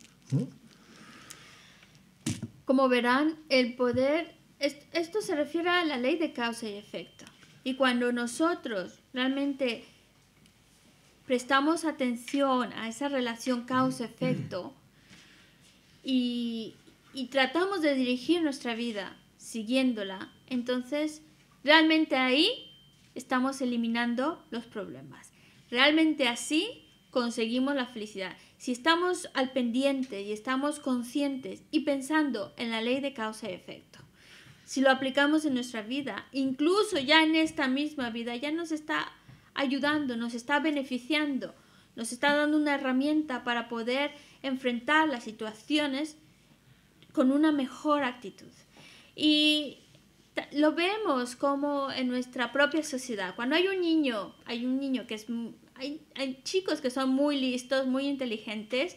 Como verán, el poder, esto se refiere a la ley de causa y efecto. Y cuando nosotros realmente prestamos atención a esa relación causa-efecto y, y, tratamos de dirigir nuestra vida siguiéndola, entonces realmente ahí estamos eliminando los problemas. Realmente así conseguimos la felicidad. Si estamos al pendiente y estamos conscientes y pensando en la ley de causa y efecto, si lo aplicamos en nuestra vida, incluso ya en esta misma vida, ya nos está ayudando, nos está beneficiando, nos está dando una herramienta para poder enfrentar las situaciones con una mejor actitud. Y lo vemos como en nuestra propia sociedad. Cuando hay un niño, hay un niño que es hay, chicos que son muy listos, muy inteligentes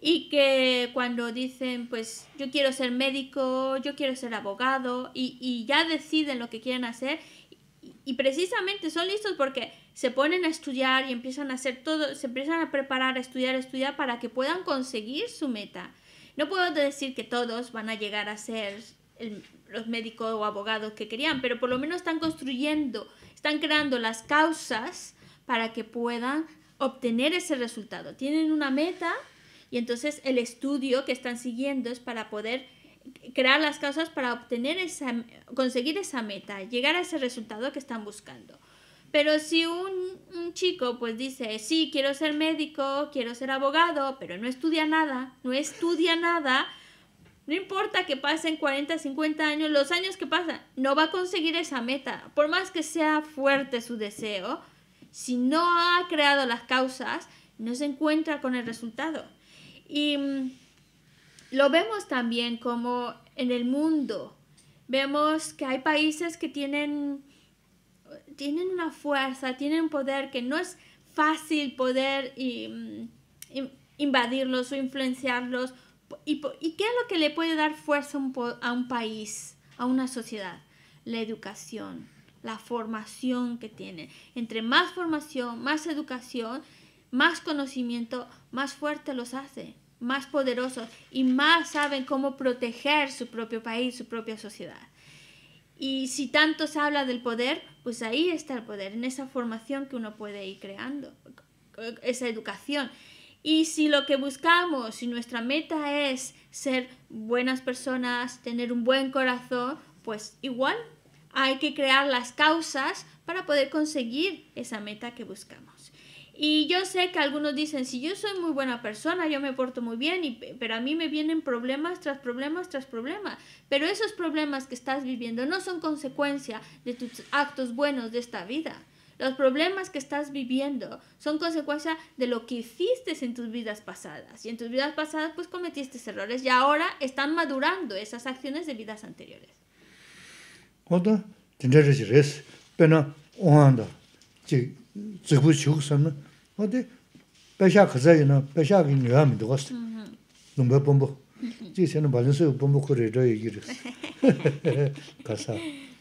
y que cuando dicen, pues yo quiero ser médico, yo quiero ser abogado y, ya deciden lo que quieren hacer y, precisamente son listos porque se ponen a estudiar y empiezan a hacer todo, se empiezan a preparar, a estudiar, a estudiar para que puedan conseguir su meta. No puedo decir que todos van a llegar a ser los médicos o abogados que querían, pero por lo menos están construyendo, están creando las causas para que puedan obtener ese resultado. Tienen una meta y entonces el estudio que están siguiendo es para poder crear las causas para obtener esa, conseguir esa meta, llegar a ese resultado que están buscando. Pero si un, chico pues dice, sí, quiero ser médico, quiero ser abogado, pero no estudia nada, no estudia nada, no importa que pasen 40, 50 años, los años que pasan, no va a conseguir esa meta. Por más que sea fuerte su deseo, si no ha creado las causas, no se encuentra con el resultado. Y mm, lo vemos también como en el mundo. Vemos que hay países que tienen, tienen una fuerza, tienen un poder que no es fácil poder mm, invadirlos o influenciarlos. ¿Y, ¿Y, qué es lo que le puede dar fuerza a un país, a una sociedad? La educación la formación que tiene. Entre más formación, más educación, más conocimiento, más fuerte los hace, más poderosos y más saben cómo proteger su propio país, su propia sociedad. Y si tanto se habla del poder, pues ahí está el poder, en esa formación que uno puede ir creando, esa educación. Y si lo que buscamos, si nuestra meta es ser buenas personas, tener un buen corazón, pues igual hay que crear las causas para poder conseguir esa meta que buscamos. Y yo sé que algunos dicen, si yo soy muy buena persona, yo me porto muy bien, y, pero a mí me vienen problemas tras problemas tras problemas. Pero esos problemas que estás viviendo no son consecuencia de tus actos buenos de esta vida. Los problemas que estás viviendo son consecuencia de lo que hiciste en tus vidas pasadas. Y en tus vidas pasadas pues cometiste errores y ahora están madurando esas acciones de vidas anteriores. 어디 배샤 가자이나 배샤기 녀함이 되었어. 농배 본부. 지세는 발전소 본부 거래 저 얘기를. 가사.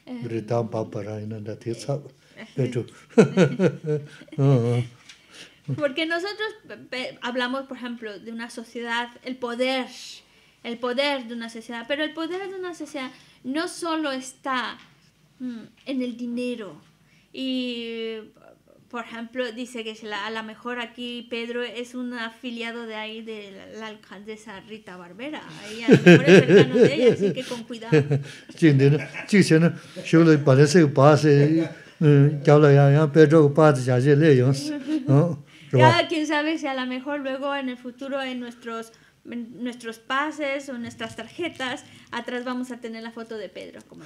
우리 다음 바빠라이나 다 대사. 배주. Porque nosotros hablamos, por ejemplo, de una sociedad, el poder, el poder de una sociedad, pero el poder de una sociedad no solo está en el dinero. Y por ejemplo, dice que a lo mejor aquí Pedro es un afiliado de ahí de la, alcaldesa Rita Barbera. Ahí a lo mejor es cercano de ella, así que con cuidado. Cada quien sabe si a lo mejor luego en el futuro en nuestros nuestros pases o nuestras tarjetas, atrás vamos a tener la foto de Pedro, como.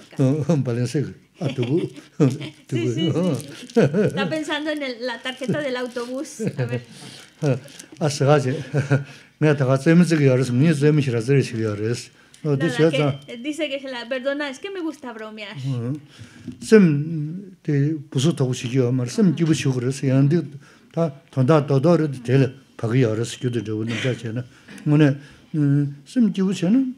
Está pensando en el, la tarjeta del autobús. A ver. dice que se la perdona, es que me gusta bromear. 뭐네 심 지우셔는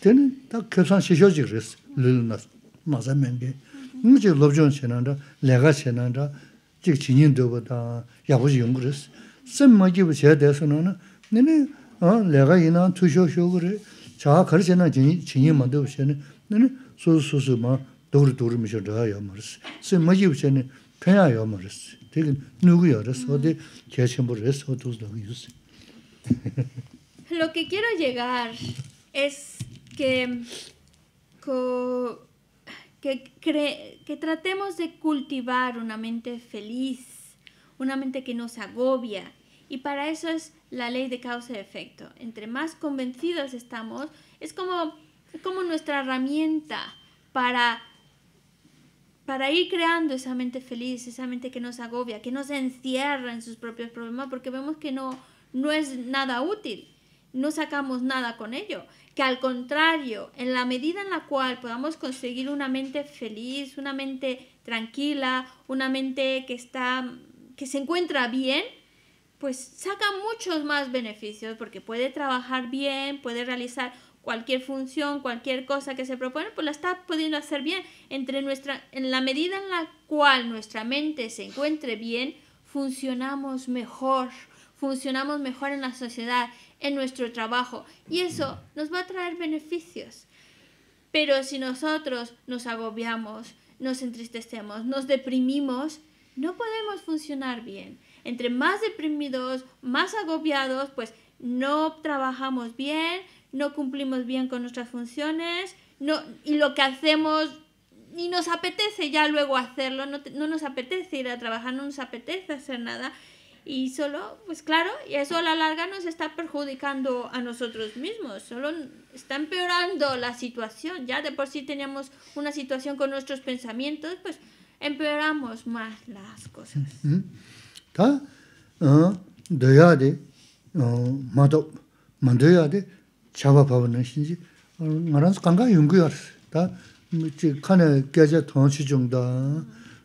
되는 다 교산 시셔지 그랬어. 르나 마자면게 무지 럽존 신한다. 내가 신한다. 지 진인도 보다 야부지 용 그랬어. 심 뭐지 부셔야 돼서는 너네 어 내가 이나 투쇼쇼 그래. 자 가르치나 진 진인 만도 부셔는 너네 소소소 뭐 도르 도르 미셔 야 말스. 심 뭐지 부셔는 편야요 말스. 되게 누구야 그랬어. 어디 계신 했어. 어디서 유스. Lo que quiero llegar es que, que, que tratemos de cultivar una mente feliz, una mente que nos agobia. Y para eso es la ley de causa y efecto. Entre más convencidos estamos, es como, como nuestra herramienta para, para ir creando esa mente feliz, esa mente que nos agobia, que no se encierra en sus propios problemas, porque vemos que no, no es nada útil no sacamos nada con ello. Que al contrario, en la medida en la cual podamos conseguir una mente feliz, una mente tranquila, una mente que está que se encuentra bien, pues saca muchos más beneficios porque puede trabajar bien, puede realizar cualquier función, cualquier cosa que se propone, pues la está pudiendo hacer bien. Entre nuestra, en la medida en la cual nuestra mente se encuentre bien, funcionamos mejor, funcionamos mejor en la sociedad en nuestro trabajo y eso nos va a traer beneficios. Pero si nosotros nos agobiamos, nos entristecemos, nos deprimimos, no podemos funcionar bien. Entre más deprimidos, más agobiados, pues no trabajamos bien, no cumplimos bien con nuestras funciones, no, y lo que hacemos ni nos apetece ya luego hacerlo, no, no nos apetece ir a trabajar, no nos apetece hacer nada y solo, pues claro, y eso a la larga nos está perjudicando a nosotros mismos, solo está empeorando la situación, ya de por sí teníamos una situación con nuestros pensamientos, pues empeoramos más las cosas. Ta, doya de, mato, mandoya de, chaba pabana shinji, ngaran kanga yungu yar, ta, kane gyaja tongchi jungda,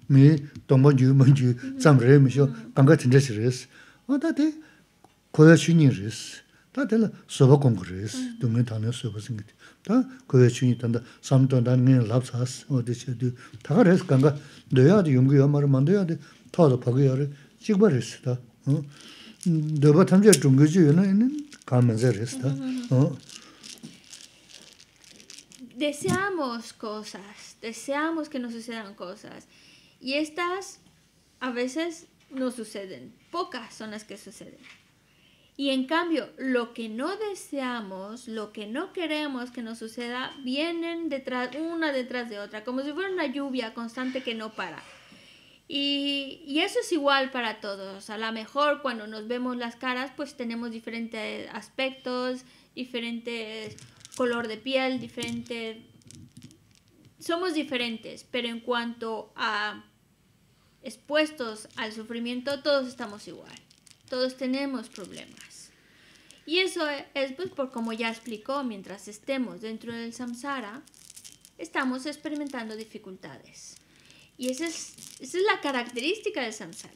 mi tongpo nyu mo nyu tsam re mi shio kanga tinda si res a ta te koya chuni res ta te la soba kong res dungi tanga soba singi ta koya chuni tanda sam tong tanda ngay lap sas o de che du ta ka res kanga doya di yungu ya mara mando ya di ta da pagu ya re chigba res ta 너바 탐제 중거지 요는 Deseamos cosas, deseamos que nos sucedan cosas. Y estas a veces no suceden, pocas son las que suceden. Y en cambio, lo que no deseamos, lo que no queremos que nos suceda, vienen detrás, una detrás de otra, como si fuera una lluvia constante que no para. Y, y, eso es igual para todos. A lo mejor cuando nos vemos las caras, pues tenemos diferentes aspectos, diferentes color de piel, diferente... Somos diferentes, pero en cuanto a expuestos al sufrimiento, todos estamos igual. Todos tenemos problemas. Y eso es pues, por como ya explicó, mientras estemos dentro del samsara, estamos experimentando dificultades. Y esa es, esa es la característica del samsara.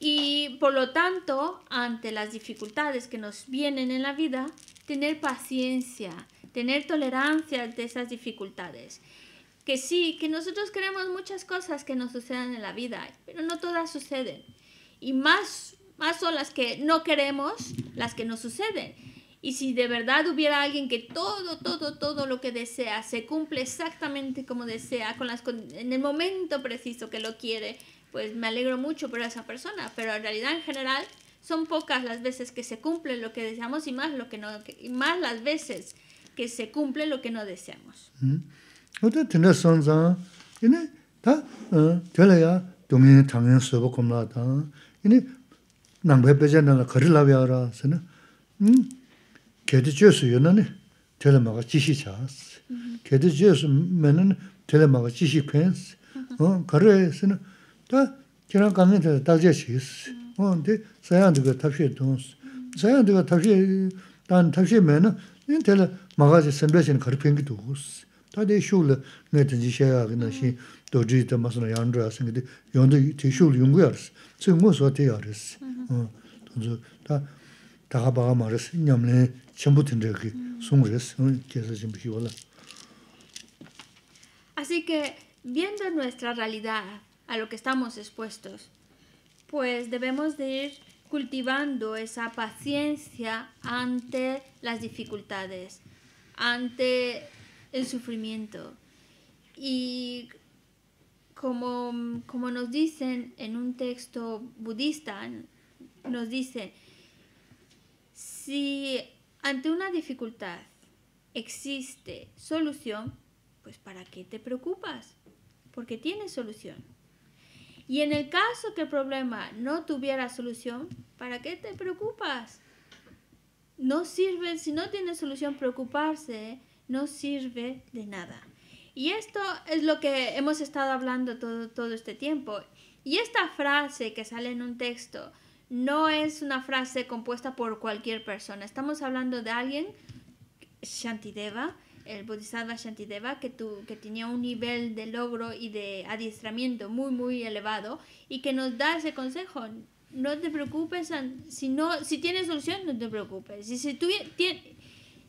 Y por lo tanto, ante las dificultades que nos vienen en la vida, tener paciencia, tener tolerancia ante esas dificultades. Que sí, que nosotros queremos muchas cosas que nos sucedan en la vida, pero no todas suceden. Y más, más son las que no queremos, las que nos suceden. Y si de verdad hubiera alguien que todo, todo, todo lo que desea se cumple exactamente como desea, con las, en el momento preciso que lo quiere, pues me alegro mucho por esa persona. Pero en realidad en general son pocas las veces que se cumple lo que deseamos y más, lo que no, y más las veces que se cumple lo que no deseamos. Oda tena sanza, ine ta tela ya domi tangyan sobo komla ta, ine nangbe beja nala kari labya ra sana, kedi jesu yona ne tela maga jishi chas, kedi jesu mena ne tela maga jishi pens, kari sana, ta kira kame tela dalja chis, 근데 사양도가 탑시에 돈스 사양도가 탑시에 단 탑시에 매나 인텔 마가지 선배신 가르친 게 도스 다데 슈르 네든지 셔야 그나시 도지다 마스나 양드라 생기데 연도 대슈르 연구야스 지금 뭐서 돼야스 어 돈저 다 다가 바가 말스 냠네 전부 된다기 송그레스 계속 좀 비워라 Así que viendo nuestra realidad a lo que estamos expuestos pues debemos de ir cultivando esa paciencia ante las dificultades, ante el sufrimiento. Y como, como nos dicen en un texto budista, nos dice, si ante una dificultad existe solución, pues ¿para qué te preocupas? Porque tiene solución. Y en el caso que el problema no tuviera solución, ¿para qué te preocupas? No sirve, si no tiene solución, preocuparse no sirve de nada. Y esto es lo que hemos estado hablando todo, todo este tiempo. Y esta frase que sale en un texto no es una frase compuesta por cualquier persona. Estamos hablando de alguien, Shantideva, el Bodhisattva Shantideva, que, tu, que tenía un nivel de logro y de adiestramiento muy, muy elevado y que nos da ese consejo. No te preocupes, si, no, si tienes solución, no te preocupes. Si, tú,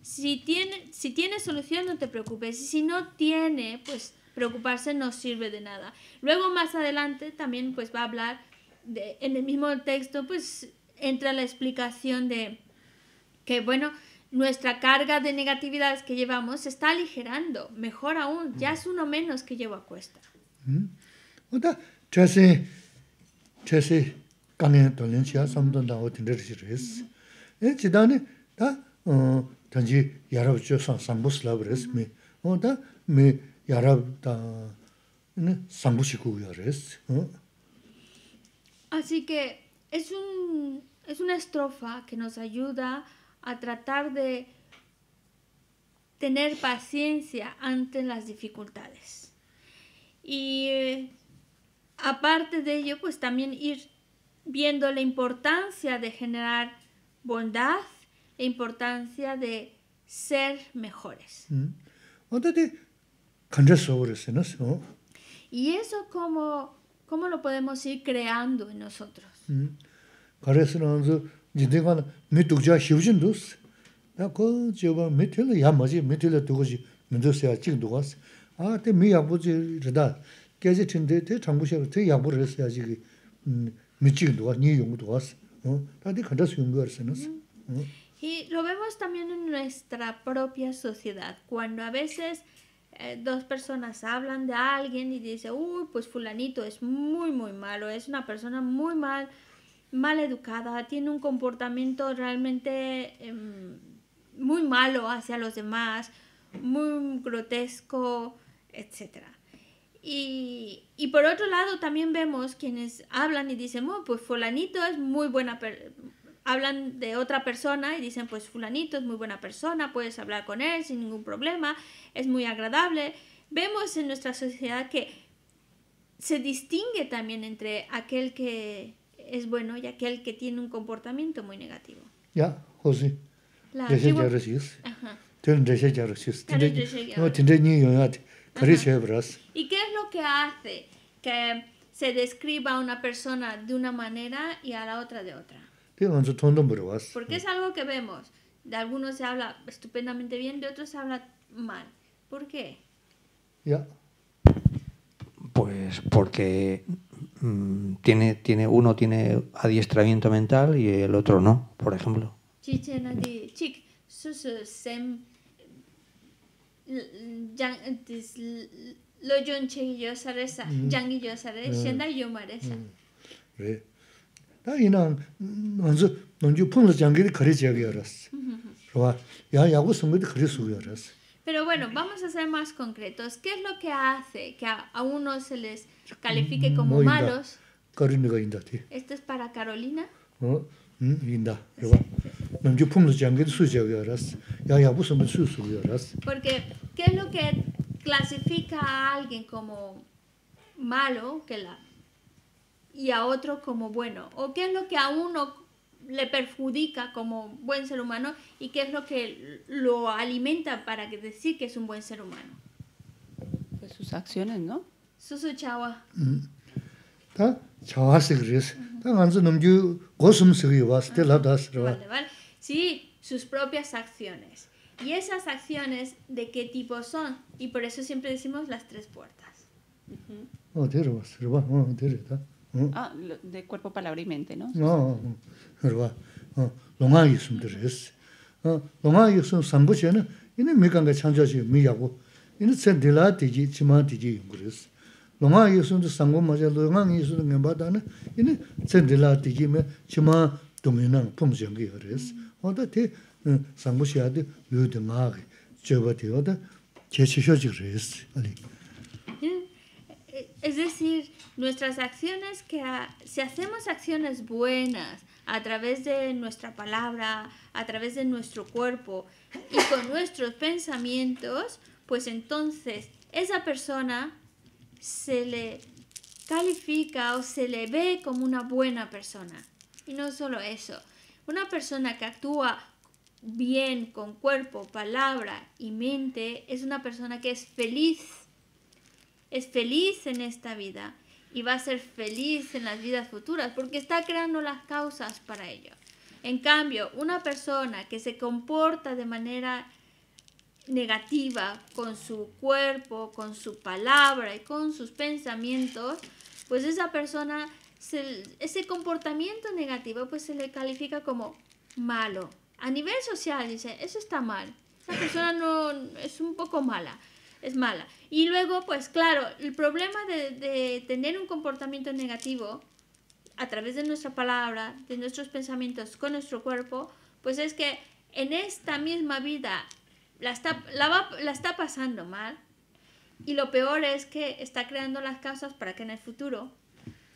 si, tiene, si tiene solución, no te preocupes. Y si no tiene, pues preocuparse no sirve de nada. Luego, más adelante, también pues va a hablar, de, en el mismo texto, pues entra la explicación de que, bueno, nuestra carga de negatividades que llevamos se está aligerando. Mejor aún, ya es uno menos que llevo a cuesta. Oda, Así que es un es una estrofa que nos ayuda a tratar de tener paciencia ante las dificultades. Y eh, aparte de ello, pues también ir viendo la importancia de generar bondad, la importancia de ser mejores. Mm. Y eso cómo, cómo lo podemos ir creando en nosotros. Mm. jindengan mi dukja xiujin dus. Da ko jeba mi tila ya maji, mi tila dukuji mi dus ya jing dukas. A te mi yakbu zi rida, gezi chinde te changbu xe, te yakbu risa ya jigi mi jing dukas, ni yung dukas. 어 다디 간다 수용 거스는 어 Y lo vemos también en nuestra propia sociedad, cuando a veces eh, dos personas hablan de alguien y dicen, uy, pues fulanito es muy, muy malo, es una persona muy mal, mal educada, tiene un comportamiento realmente em, muy malo hacia los demás, muy grotesco, etc. Y, y por otro lado también vemos quienes hablan y dicen, oh, pues fulanito es muy buena hablan de otra persona y dicen, pues fulanito es muy buena persona, puedes hablar con él sin ningún problema, es muy agradable. Vemos en nuestra sociedad que se distingue también entre aquel que es bueno y aquel que tiene un comportamiento muy negativo. Ya, José. La antigua-. Ajá. Bras. ¿Y qué es lo que hace que se describa a una persona de una manera y a la otra de otra? Porque es algo que vemos. De algunos se habla estupendamente bien, de otros se habla mal. ¿Por qué? Ya. Pues porque mm, tiene, tiene, uno tiene adiestramiento mental y el otro no, por ejemplo. 다 이나 먼저 먼저 풍을 장기를 거리 지역이 알았어. 좋아. 야 야구 선물도 거리 수고 알았어. Pero bueno, vamos a ser más concretos. ¿Qué es lo que hace que a, a unos se les califique como Muy bien. malos? 거리가 인다티. Esto es para Carolina. 어? 음, 인다. 그래. 먼저 풍을 장기를 수지역이 알았어. 야 야구 선물 수 수고 알았어. Porque, ¿qué es lo que clasifica a alguien como malo que la, y a otro como bueno? ¿O qué es lo que a uno le perjudica como buen ser humano y qué es lo que lo alimenta para decir que es un buen ser humano? Pues sus acciones, ¿no? Sus chawa. Está chawa sigres. Está ganso nomju gosum te la das. Vale, vale. Sí, sus propias acciones. Y esas acciones, ¿de qué tipo son? Y por eso siempre decimos las tres puertas. 려왔어. 그래 봐. 어 데려다. 어. Ah, lo- de cuerpo, palabra y mente, ¿no? 어, 어, 그래 봐. 어, 농아 있으면 들었어. 어, 농아 있으면 삼부제는 이는 미간가 창조시 미야고 이는 센딜라 되지 지마 되지 그랬어. 농아 있으면 상고 맞아 농아 있으면 nem바다는 이는 센딜라 되지면 지마 동이나 품정이 그랬어. 어다 대 상부시야데 요등아게 저버되어다 제치셔지 그랬어. 아니. Es decir, nuestras acciones que si hacemos acciones buenas a través de nuestra palabra, a través de nuestro cuerpo y con nuestros pensamientos, pues entonces esa persona se le califica o se le ve como una buena persona. Y no solo eso, una persona que actúa bien con cuerpo, palabra y mente es una persona que es feliz es feliz en esta vida y va a ser feliz en las vidas futuras porque está creando las causas para ello. En cambio, una persona que se comporta de manera negativa con su cuerpo, con su palabra y con sus pensamientos, pues esa persona, se- ese comportamiento negativo, pues se le califica como malo. A nivel social dice, eso está mal, esa persona no es un poco mala, es mala. Y luego, pues claro, el problema de, tener un comportamiento negativo a través de nuestra palabra, de nuestros pensamientos con nuestro cuerpo, pues es que en esta misma vida la está, la va- la está pasando mal y lo peor es que está creando las causas para que en el futuro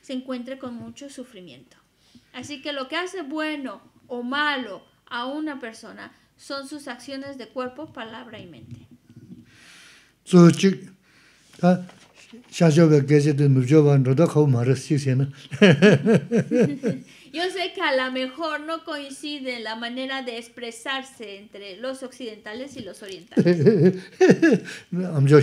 se encuentre con mucho sufrimiento. Así que lo que hace bueno o malo a una persona son sus acciones de cuerpo, palabra y mente ta nroda maras. Yo sé que a lo mejor no coincide la manera de expresarse entre los occidentales y los orientales. Yo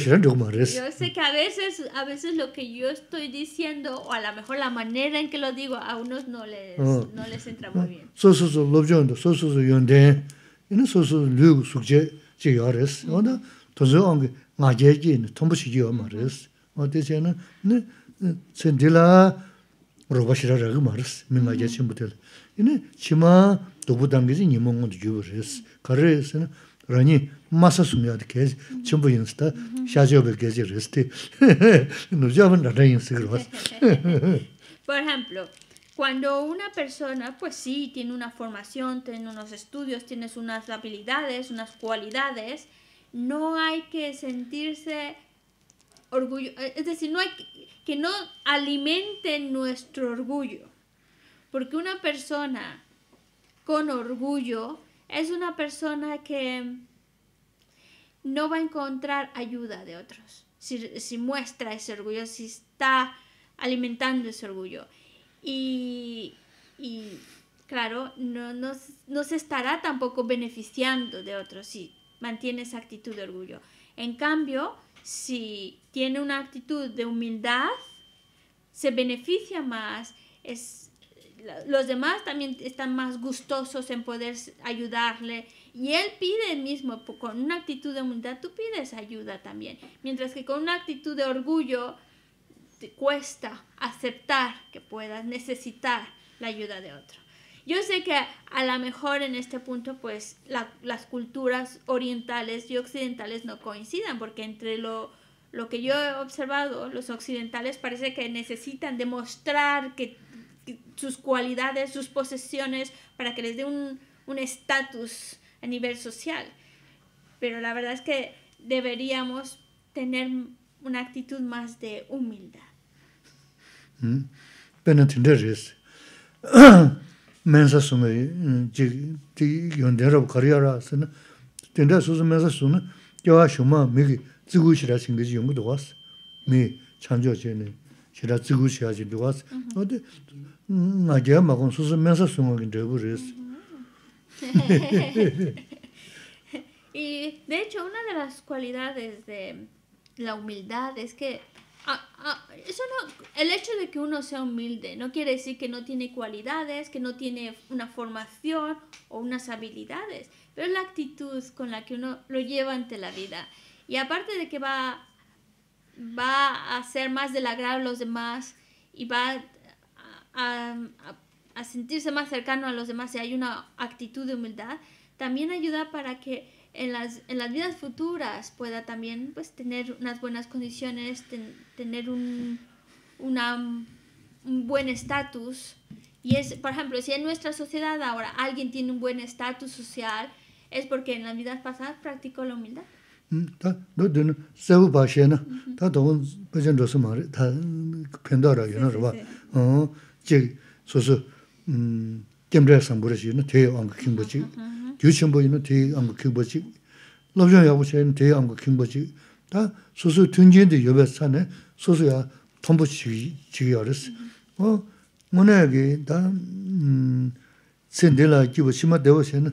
sé que a veces, a veces lo que yo estoy diciendo, o a lo mejor la manera en que lo digo, a unos no les, ah. no les entra muy bien. So, so, so, lobjondo, so, so, so, yonden, ina so, so, lugu sukje, chik nga je ji ni tombo shi jiwa ma res. Nga de se na, ni tsen di la roba shira raga ma res, mi nga je chenpo tila. Ini chi ma dobu dangi zi nimo ngon tu jiwa res. Kari se na, rani masa sumya di kezi, chenpo yin sita sha jiwa be kezi res ti. Nur jawa nada yin sikir mas. Por ejemplo, cuando una persona, pues sí, tiene una formación, tiene unos estudios, tienes unas habilidades, unas cualidades, no hay que sentirse orgullo, eh, es decir, no hay que, que no alimente nuestro orgullo, porque una persona con orgullo es una persona que no va a encontrar ayuda de otros, si, si muestra ese orgullo, si está alimentando ese orgullo. Y, y claro, no, no, no, se estará tampoco beneficiando de otros si mantiene esa actitud de orgullo. En cambio, si tiene una actitud de humildad, se beneficia más, es, los demás también están más gustosos en poder ayudarle y él pide mismo, con una actitud de humildad, tú pides ayuda también, mientras que con una actitud de orgullo, te cuesta aceptar que puedas necesitar la ayuda de otro. Yo sé que a lo mejor en este punto pues la, las culturas orientales y occidentales no coincidan porque entre lo, lo, que yo he observado, los occidentales parece que necesitan demostrar que, sus cualidades, sus posesiones para que les dé un estatus a nivel social. Pero la verdad es que deberíamos tener una actitud más de humildad. 멘사 숨에 지 연대로 거리하라 쓰는 된다 수수면서 숨은 겨와 shum아 미기 지구시라 생기지 연구도 왔어 미 찬조제는 시라 지구시야지 누가스 어디 나게 막은 수수면서 숨어긴 되고 그랬어 Y de hecho una de las cualidades de la humildad es que ah, ah, eso no, el hecho de que uno sea humilde no quiere decir que no tiene cualidades, que no tiene una formación o unas habilidades, pero es la actitud con la que uno lo lleva ante la vida. Y aparte de que va, va a ser más del agrado a los demás y va a, sentirse más cercano a los demás si hay una actitud de humildad, también ayuda para que en las, en las vidas futuras pueda también pues, tener unas buenas condiciones, ten, tener un, una, un buen estatus. Y es, por ejemplo, si en nuestra sociedad ahora alguien tiene un buen estatus social, es porque en las vidas pasadas practicó la humildad. ta no de se ba she na ta do ba jen do su ma ta pen da ra yo na ba. oh ji so so mm kem re sam bu re shi na te ang kim bu ji yu chen bu yin te ang kim bu ji lo jen ya bu she te ang kim bu ji ta so so tun jin de yo ba sa ne so so ya tom bu ji ji ya re oh mo ne ge da mm sen de la ji bu shi ma de wo she na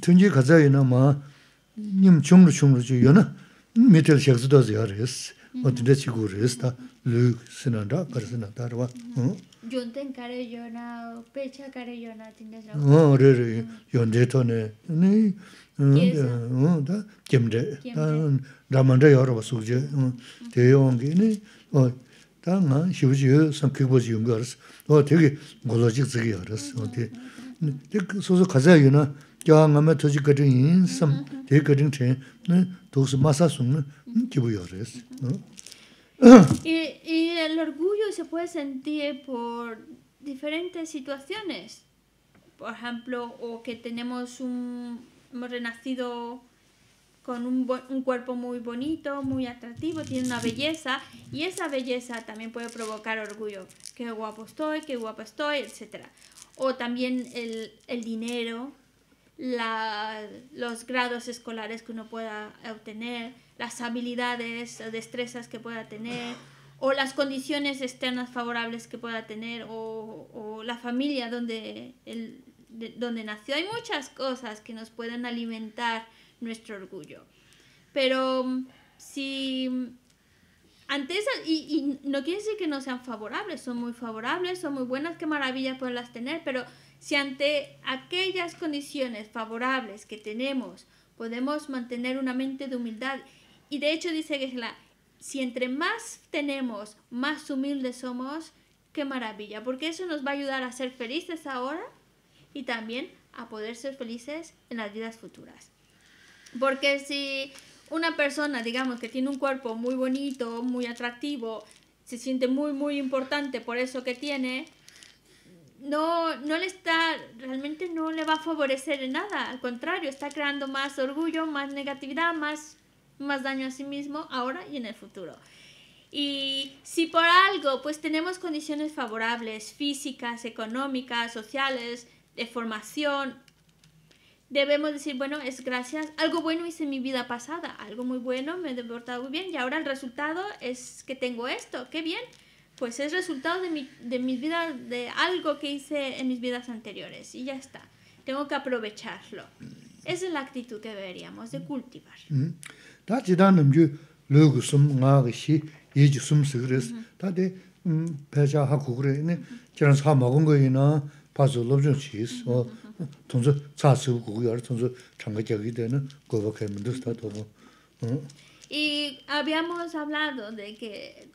tun ji ga za yi na ma 님 중로 중로 주 요나 미텔 섹스도 지아레스 어디데 치고레스다 루 스나다 버스나 다르와 어 yonten kare yona, pecha kare yona tindes la. Oh, re re, yonde to ne. Ne, oh, da kemde. Da ramanda yoro basuje. Te yongi ne. Oh, da nga shibuji sam kigboji yungars. Oh, 되게 golojik zigi yaras. Oh, te. Te soso kaza yona. Ya nga me toji kadin sam. Mm-hmm. Te kadin te. Ne, doksu masa sung ne. Kibu yaras. Oh. Y, el orgullo se puede sentir por diferentes situaciones. Por ejemplo, o que tenemos un, hemos renacido con un, un cuerpo muy bonito, muy atractivo, tiene una belleza, y esa belleza también puede provocar orgullo. Qué guapo estoy, qué guapa estoy, etc. O también el, el dinero, los grados escolares que uno pueda obtener, las habilidades destrezas que pueda tener, o las condiciones externas favorables que pueda tener, o, o la familia donde, el, de, donde nació. Hay muchas cosas que nos pueden alimentar nuestro orgullo. Pero si ante esa, y, y no quiere decir que no sean favorables, son muy favorables, son muy buenas, qué maravilla poderlas tener, pero si ante aquellas condiciones favorables que tenemos podemos mantener una mente de humildad, y de hecho dice Gesla, si entre más tenemos, más humildes somos, qué maravilla, porque eso nos va a ayudar a ser felices ahora y también a poder ser felices en las vidas futuras. Porque si una persona, digamos, que tiene un cuerpo muy bonito, muy atractivo, se siente muy, muy importante por eso que tiene, no, no le está, realmente no le va a favorecer en nada, al contrario, está creando más orgullo, más negatividad, más, más daño a sí mismo ahora y en el futuro. Y si por algo pues tenemos condiciones favorables, físicas, económicas, sociales, de formación, debemos decir, bueno, es gracias, algo bueno hice en mi vida pasada, algo muy bueno, me he deportado muy bien y ahora el resultado es que tengo esto, qué bien, pues es resultado de mi, de mi vida, de algo que hice en mis vidas anteriores y ya está, tengo que aprovecharlo. Esa es la actitud que deberíamos de cultivar. Y habíamos hablado de que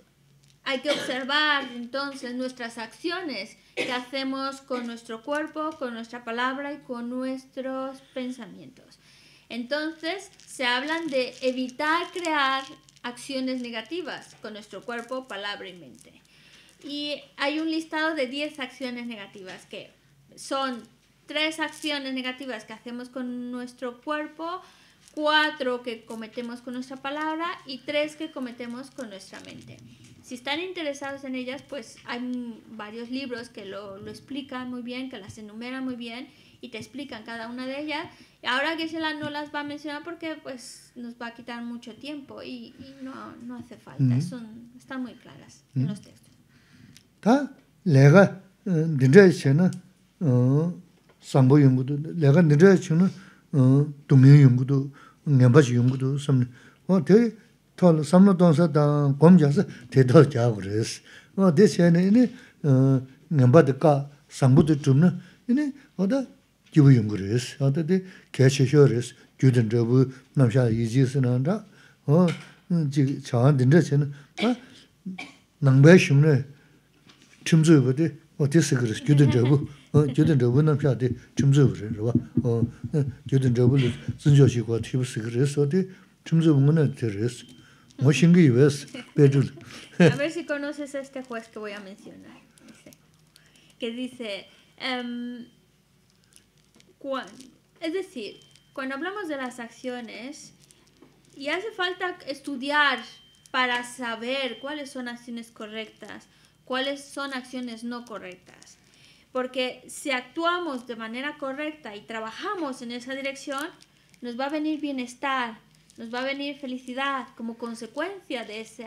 hay que observar entonces nuestras acciones que hacemos con nuestro cuerpo, con nuestra palabra y con nuestros pensamientos. Entonces, se hablan de evitar crear acciones negativas con nuestro cuerpo, palabra y mente. Y hay un listado de 10 acciones negativas que son tres acciones negativas que hacemos con nuestro cuerpo, cuatro que cometemos con nuestra palabra y tres que cometemos con nuestra mente. Si están interesados en ellas, pues hay varios libros que lo, lo explican muy bien, que las enumeran muy bien y te explican cada una de ellas. Ahora que se las no las va a mencionar porque pues nos va a quitar mucho tiempo y, y no, no, hace falta, mm -hmm. Son, están muy claras mm -hmm. en los textos. Ta lega dinja chena sambo yungudu lega dinja chena dumyo yungudu ngembachi yungudu samne o te tol samlo donsa da gomjasa te do jagres o de chene ini ngemba de ka sambo de tumna ini oda jibu shingi yves bedul. A ver si conoces a este juez que voy a mencionar. Que dice um, es decir, cuando hablamos de las acciones, y hace falta estudiar para saber cuáles son acciones correctas, cuáles son acciones no correctas. Porque si actuamos de manera correcta y trabajamos en esa dirección, nos va a venir bienestar, nos va a venir felicidad como consecuencia de, ese,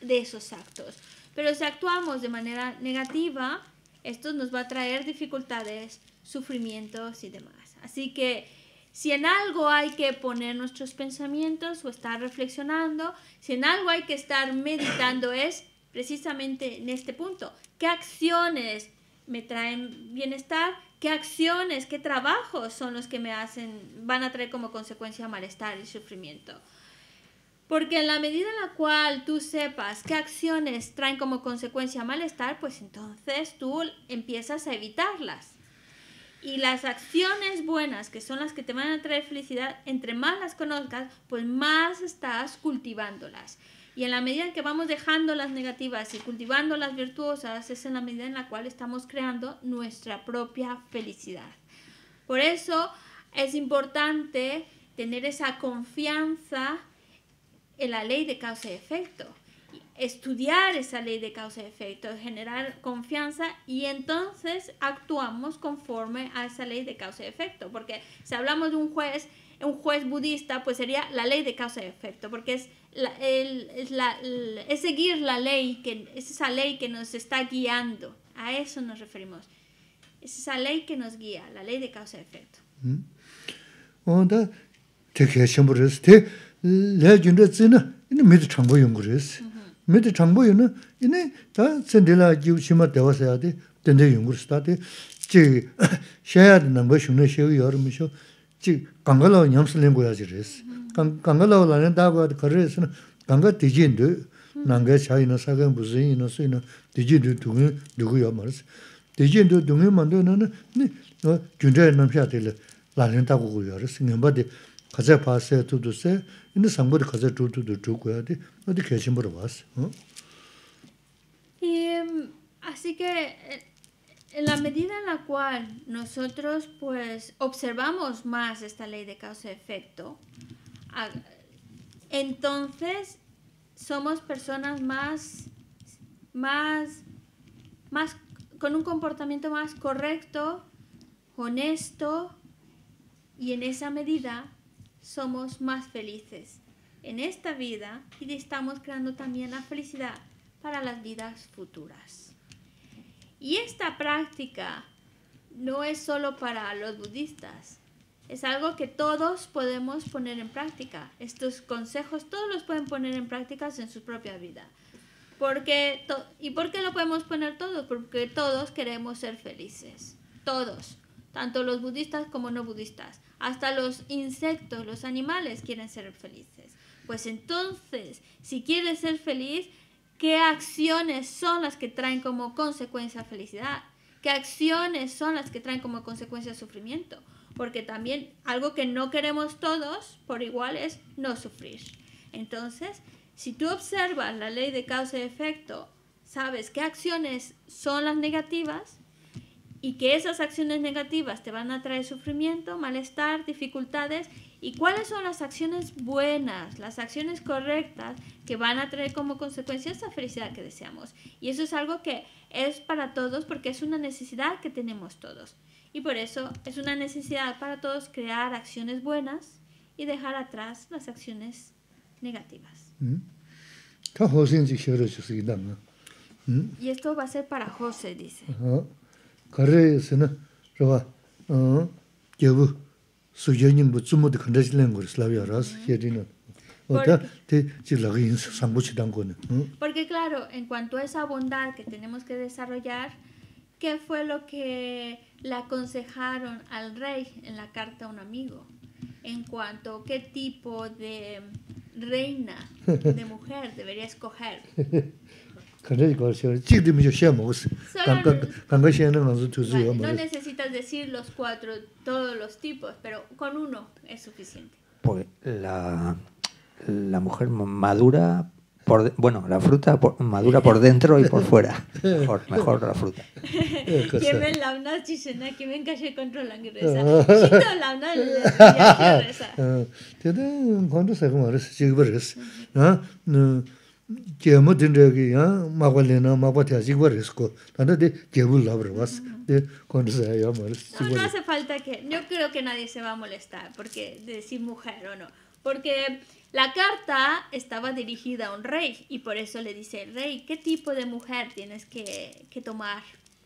de esos actos. Pero si actuamos de manera negativa, esto nos va a traer dificultades, sufrimientos y demás. Así que si en algo hay que poner nuestros pensamientos o estar reflexionando, si en algo hay que estar meditando es precisamente en este punto. ¿Qué acciones me traen bienestar? ¿Qué acciones, qué trabajos son los que me hacen, van a traer como consecuencia malestar y sufrimiento? Porque en la medida en la cual tú sepas qué acciones traen como consecuencia malestar, pues entonces tú empiezas a evitarlas. Y las acciones buenas, que son las que te van a traer felicidad, entre más las conozcas, pues más estás cultivándolas. Y en la medida en que vamos dejando las negativas y cultivando las virtuosas, es en la medida en la cual estamos creando nuestra propia felicidad. Por eso es importante tener esa confianza en la ley de causa y efecto estudiar esa ley de causa y efecto, generar confianza y entonces actuamos conforme a esa ley de causa y efecto. Porque si hablamos de un juez, un juez budista, pues sería la ley de causa y efecto, porque es, el, es, la, es seguir la ley, que, es esa ley que nos está guiando. A eso nos referimos. Es esa ley que nos guía, la ley de causa y efecto. onda te junta zina ina 미드 정보에는 이네 다 센딜라 지우시마 되었어야 돼. 된대 연구스다 돼. 지 셔야 되는 거 쉬는 쉬어 여름이셔. 지 강가로 염슬린 거야지 그랬어. 강 강가로 라는 다고 거래서는 강가 뒤진데 난가 차이나 사간 무슨 이나 수이나 뒤진데 누구 누구야 말스. 뒤진데 누구 만드는 네 군대 남샤들 라는 다고 그랬어. 가자 봤어요 두두세 gu ya ris. Ngenpa di kazay paa se tudu se, ina sangpa di kazay tu tudu tu gu ya di, adi kachimbar was. Y em, así que en la medida en la cual nosotros pues observamos más esta ley de causa-efecto, a- entonces somos personas más, más, más, con un comportamiento más correcto, honesto, y en esa medida somos más felices en esta vida y estamos creando también la felicidad para las vidas futuras. Y esta práctica no es solo para los budistas, es algo que todos podemos poner en práctica. Estos consejos todos los pueden poner en práctica en su propia vida. Porque ¿Y por qué lo podemos poner todos? Porque todos queremos ser felices. Todos. Tanto los budistas como no budistas. Hasta los insectos, los animales quieren ser felices. Pues entonces, si quieres ser feliz, ¿qué acciones son las que traen como consecuencia felicidad? ¿Qué acciones son las que traen como consecuencia sufrimiento? Porque también algo que no queremos todos por igual es no sufrir. Entonces, si tú observas la ley de causa y efecto, sabes qué acciones son las negativas y que esas acciones negativas te van a traer sufrimiento, malestar, dificultades y cuáles son las acciones buenas, las acciones correctas que van a traer como consecuencia esa felicidad que deseamos. Y eso es algo que es para todos porque es una necesidad que tenemos todos. Y por eso es una necesidad para todos crear acciones buenas y dejar atrás las acciones negativas. Sigi dama. Y esto va a ser para José, dice. Kare rwa, gyabu nyingbu tsumu di kanda na. Te yin go. Porque claro, en cuanto a esa bondad que tenemos que desarrollar, ¿qué fue lo que le aconsejaron al rey en la carta a un amigo? En cuanto a qué tipo de reina, de mujer debería escoger. Tu su yo Vale, ma no necesitas decir los cuatro, todos los tipos, pero con uno es suficiente. Pues la, la mujer madura, por, bueno, la fruta por- madura por dentro y por fuera. Mejor, mejor la fruta. Kimen lamna chisena, kimen kashe controlan reza. Shito lamna reza. Teta kondo saka ma res, chik bar res. Gyemu dindragi ya, magwa lena, magwa tia chik bar res ko. Tanda gyebu labar was. Di kondo saka ya ma res, No, no hace falta que, yo creo que nadie se va a molestar porque de decir mujer o no, porque la carta estaba dirigida a un rey y por eso le dice el rey qué tipo de mujer tienes que, que tomar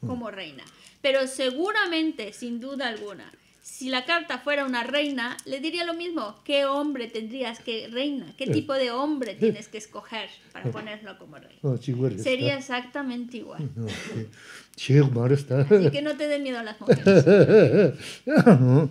como reina. Pero seguramente, sin duda alguna, si la carta fuera una reina, le diría lo mismo, qué hombre tendrías que reina, qué tipo de hombre tienes que escoger para ponerlo como rey. Sería exactamente igual. Así que no te den miedo a las mujeres.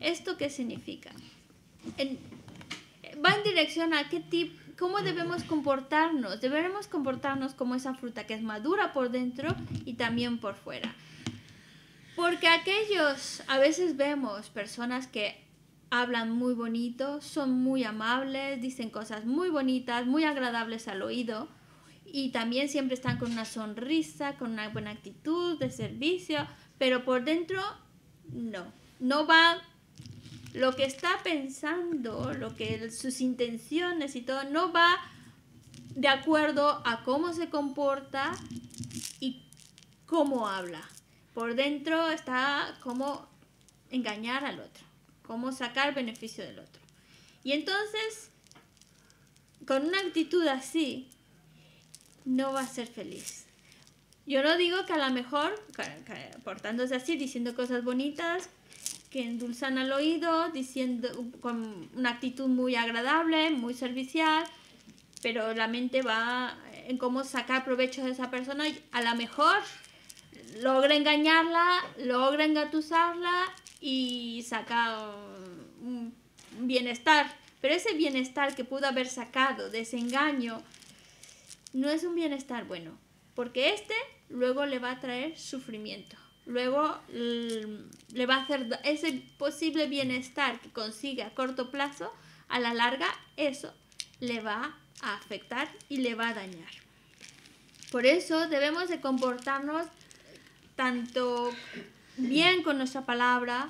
¿Esto qué significa? En- va en dirección a qué tipo, cómo debemos comportarnos. Deberemos comportarnos como esa fruta que es madura por dentro y también por fuera. Porque aquellos, a veces vemos personas que hablan muy bonito, son muy amables, dicen cosas muy bonitas, muy agradables al oído y también siempre están con una sonrisa, con una buena actitud de servicio, pero por dentro no, no va lo que está pensando, lo que sus intenciones y todo no va de acuerdo a cómo se comporta y cómo habla. Por dentro está cómo engañar al otro, cómo sacar beneficio del otro. Y entonces, con una actitud así, no va a ser feliz. Yo no digo que a lo mejor, portándose así, diciendo cosas bonitas, que endulzan al oído, diciendo con una actitud muy agradable, muy servicial, pero la mente va en cómo sacar provecho de esa persona. y A lo mejor logra engañarla, logra engatusarla y saca un bienestar. Pero ese bienestar que pudo haber sacado de ese engaño no es un bienestar bueno, porque este luego le va a traer sufrimiento. Luego le va a hacer ese posible bienestar que consigue a corto plazo, a la larga eso le va a afectar y le va a dañar. Por eso debemos de comportarnos tanto bien con nuestra palabra,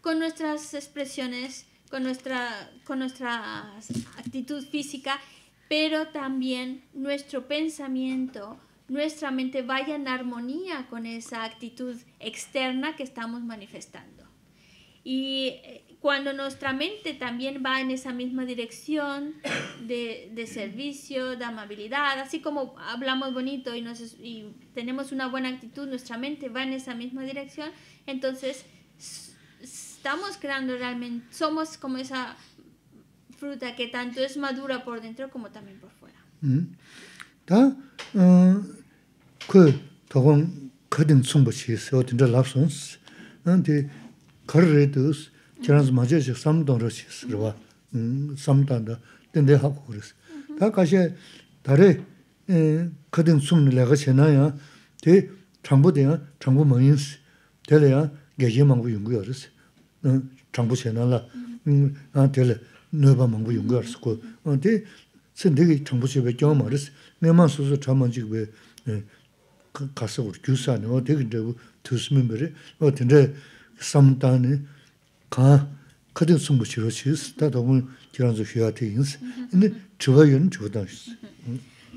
con nuestras expresiones, con nuestra, con nuestra actitud física, pero también nuestro pensamiento, nuestra mente vaya en armonía con esa actitud externa que estamos manifestando. Y eh, cuando nuestra mente también va en esa misma dirección de, de servicio, de amabilidad, así como hablamos bonito y, nos, y tenemos una buena actitud, nuestra mente va en esa misma dirección, entonces estamos creando realmente, somos como esa fruta que tanto es madura por dentro como también por fuera. ¿Mm? 다 어, ah, 그 도건 커딩 충분히 어딘데 랍선스. 근데 거르레도스 저런스 맞아서 삼동로시스 그러와. 음, 삼단다. 근데 하고 그랬어. 다 가시 다래 에 커딩 충분히 내가 지나야 대 정보대야 정보 뭐인스. 될래야 개제망고 연구였어. 응, 정보 채널라. 음, 아 될래. 너바 망고 연구였어. 그 근데 선대기 정보집에 경 말했어. 내만 소소 잠만지 왜 그 가서 우리 교사는 어 되게 되고 두스면 그래. 어 근데 삼단에 가 그든 숨고 싫어 시스 다 너무 기란서 해야 돼 인스. 근데 저거는 저거다.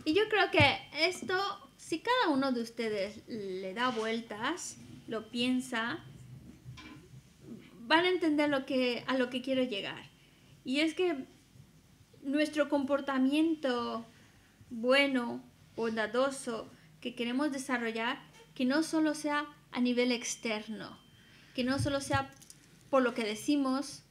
Y yo creo que esto, si cada uno de ustedes le da vueltas, lo piensa, van a entender lo que, a lo que quiero llegar. Y es que nuestro comportamiento bueno, bondadoso, que queremos desarrollar, que no solo sea a nivel externo, que no solo sea por lo que decimos,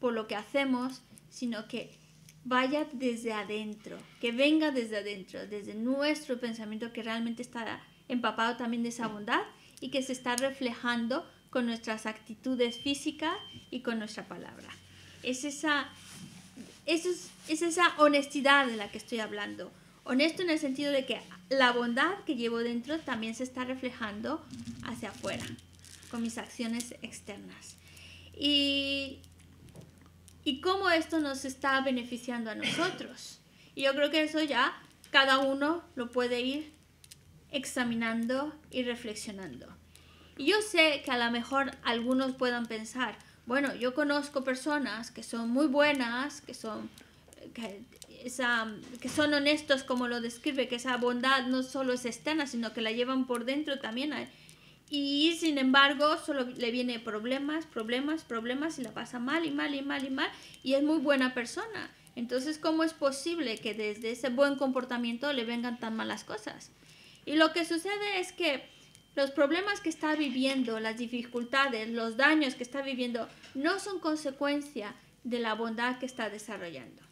por lo que hacemos, sino que vaya desde adentro, que venga desde adentro, desde nuestro pensamiento que realmente está empapado también de esa bondad y que se está reflejando con nuestras actitudes físicas y con nuestra palabra. Es esa, es, es esa honestidad de la que estoy hablando. Honesto en el sentido de que la bondad que llevo dentro también se está reflejando hacia afuera, con mis acciones externas. Y y cómo esto nos está beneficiando a nosotros. Y yo creo que eso ya cada uno lo puede ir examinando y reflexionando. Y yo sé que a lo mejor algunos puedan pensar, bueno, yo conozco personas que son muy buenas, que son, esa, que son honestos como lo describe, que esa bondad no solo es externa, sino que la llevan por dentro también. Y sin embargo, solo le viene problemas, problemas, problemas y la pasa mal y mal y mal y mal y es muy buena persona. Entonces, ¿cómo es posible que desde ese buen comportamiento le vengan tan malas cosas? Y lo que sucede es que los problemas que está viviendo, las dificultades, los daños que está viviendo, no son consecuencia de la bondad que está desarrollando.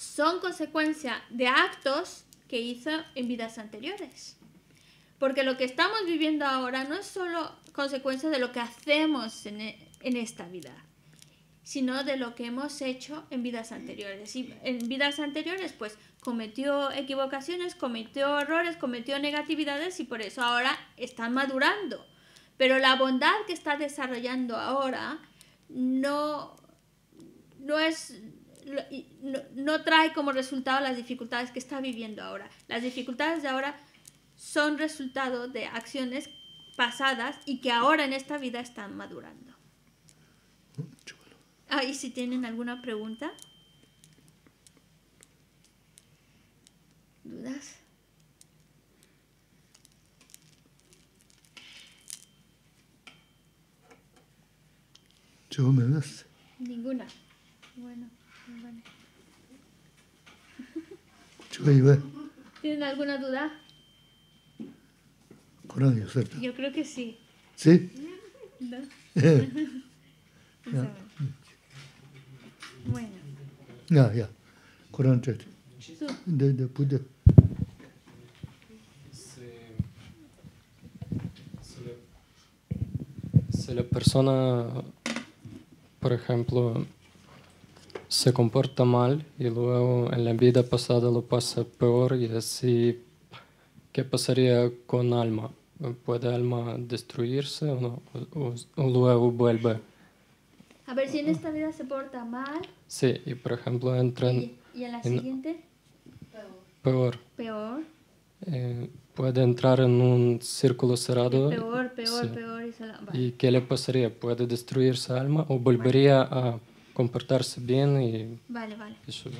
Son consecuencia de actos que hizo en vidas anteriores. Porque lo que estamos viviendo ahora no es solo consecuencia de lo que hacemos en, e- en esta vida, sino de lo que hemos hecho en vidas anteriores. Y en vidas anteriores, pues cometió equivocaciones, cometió errores, cometió negatividades y por eso ahora están madurando. Pero la bondad que está desarrollando ahora no, no es no, trae como resultado las dificultades que está viviendo ahora. Las dificultades de ahora son resultado de acciones pasadas y que ahora en esta vida están madurando. Ah, y si tienen alguna pregunta. ¿Dudas? ¿Ninguna? Bueno. ¿Tienen alguna duda? Corán yo ser. Yo creo que sí. Sí? ¿no? Ya. Bueno. ya. Corán chet. Tú. De, de, pude. La, si la persona, por ejemplo, se comporta mal y luego en la vida pasada lo pasa peor y así, ¿qué pasaría con alma? ¿Puede alma destruirse o no? ¿O, o- luego vuelve? A ver, si en esta vida se porta mal Sí, y por ejemplo entra en y, en la en- siguiente peor. peor, Eh, puede entrar en un círculo cerrado. peor, peor, Sí. peor y se la- vale. ¿Y qué le pasaría? ¿Puede destruirse alma o volvería a comportarse bien y Vale, vale. Eso.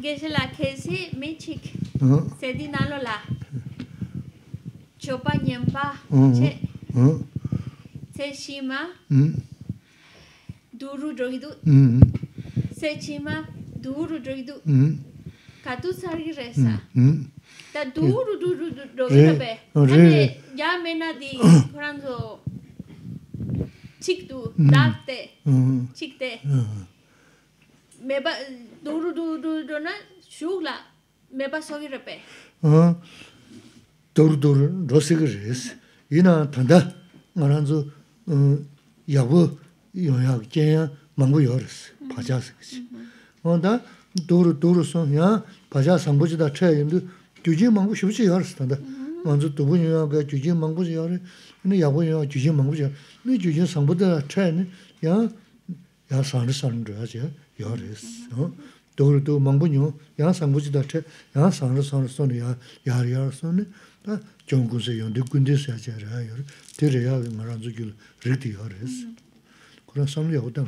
Geshe la kesi michik. Uh-huh. Se dinalo la. Chopa nyempa. Uh-huh. Che. Uh-huh. Se shima. Duru drogidu. Se chima duru drogidu. Katu sargi resa. Ta duru duru drogidu be. Ya mena di. Pranzo. chikdu mm. Mm. dakte mm. chikte. Meba duru duru duru na shugla meba sogi repe duru duru rosig res ina tanda ngaranzu yabu yoya kenya mangu yores pajas kichi onda mm-hmm. duru duru son ya pajas sambuji da che yimdu gyuji mangu shibuji yores tanda mm-hmm. ngaranzu dubu nyoya ga gyuji mangu yores 르 도르소야 바자 상부지다 체인도 주지 망고 쉽지 요르스 탄다 먼저 두분이가 주지 망고 요르 근데 야부요 주지 망고 요 네 주지 상부다 체는 야야 산르 산르 하지 요르스 어 도르도 망부뇨 야 상부지다 체 야 산르 산르 손이 야 야리야 손이 다 정군세 연대 군대세 하자라 요 데려야 말한조 줄 리티 요르스 그런 섬이 오다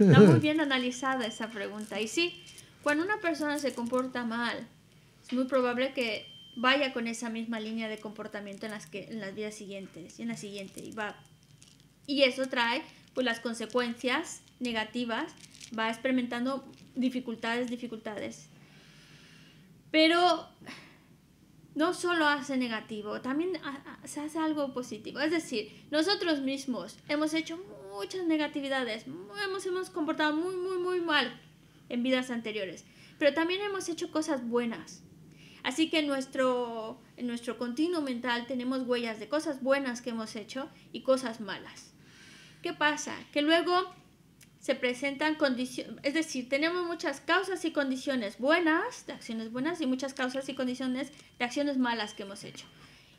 Está muy bien analizada esa pregunta. Y sí, cuando una persona se comporta mal, es muy probable que vaya con esa misma línea de comportamiento en las, que, en las vidas siguientes y en la siguiente. Y, va. y eso trae pues, las consecuencias negativas, va experimentando dificultades, dificultades. Pero no solo hace negativo, también se hace algo positivo. Es decir, nosotros mismos hemos hecho muchas negatividades, hemos, hemos comportado muy, muy, muy mal en vidas anteriores, pero también hemos hecho cosas buenas. Así que en nuestro, en nuestro continuo mental tenemos huellas de cosas buenas que hemos hecho y cosas malas. ¿Qué pasa? Que luego se presentan condiciones, es decir, tenemos muchas causas y condiciones buenas, de acciones buenas, y muchas causas y condiciones de acciones malas que hemos hecho.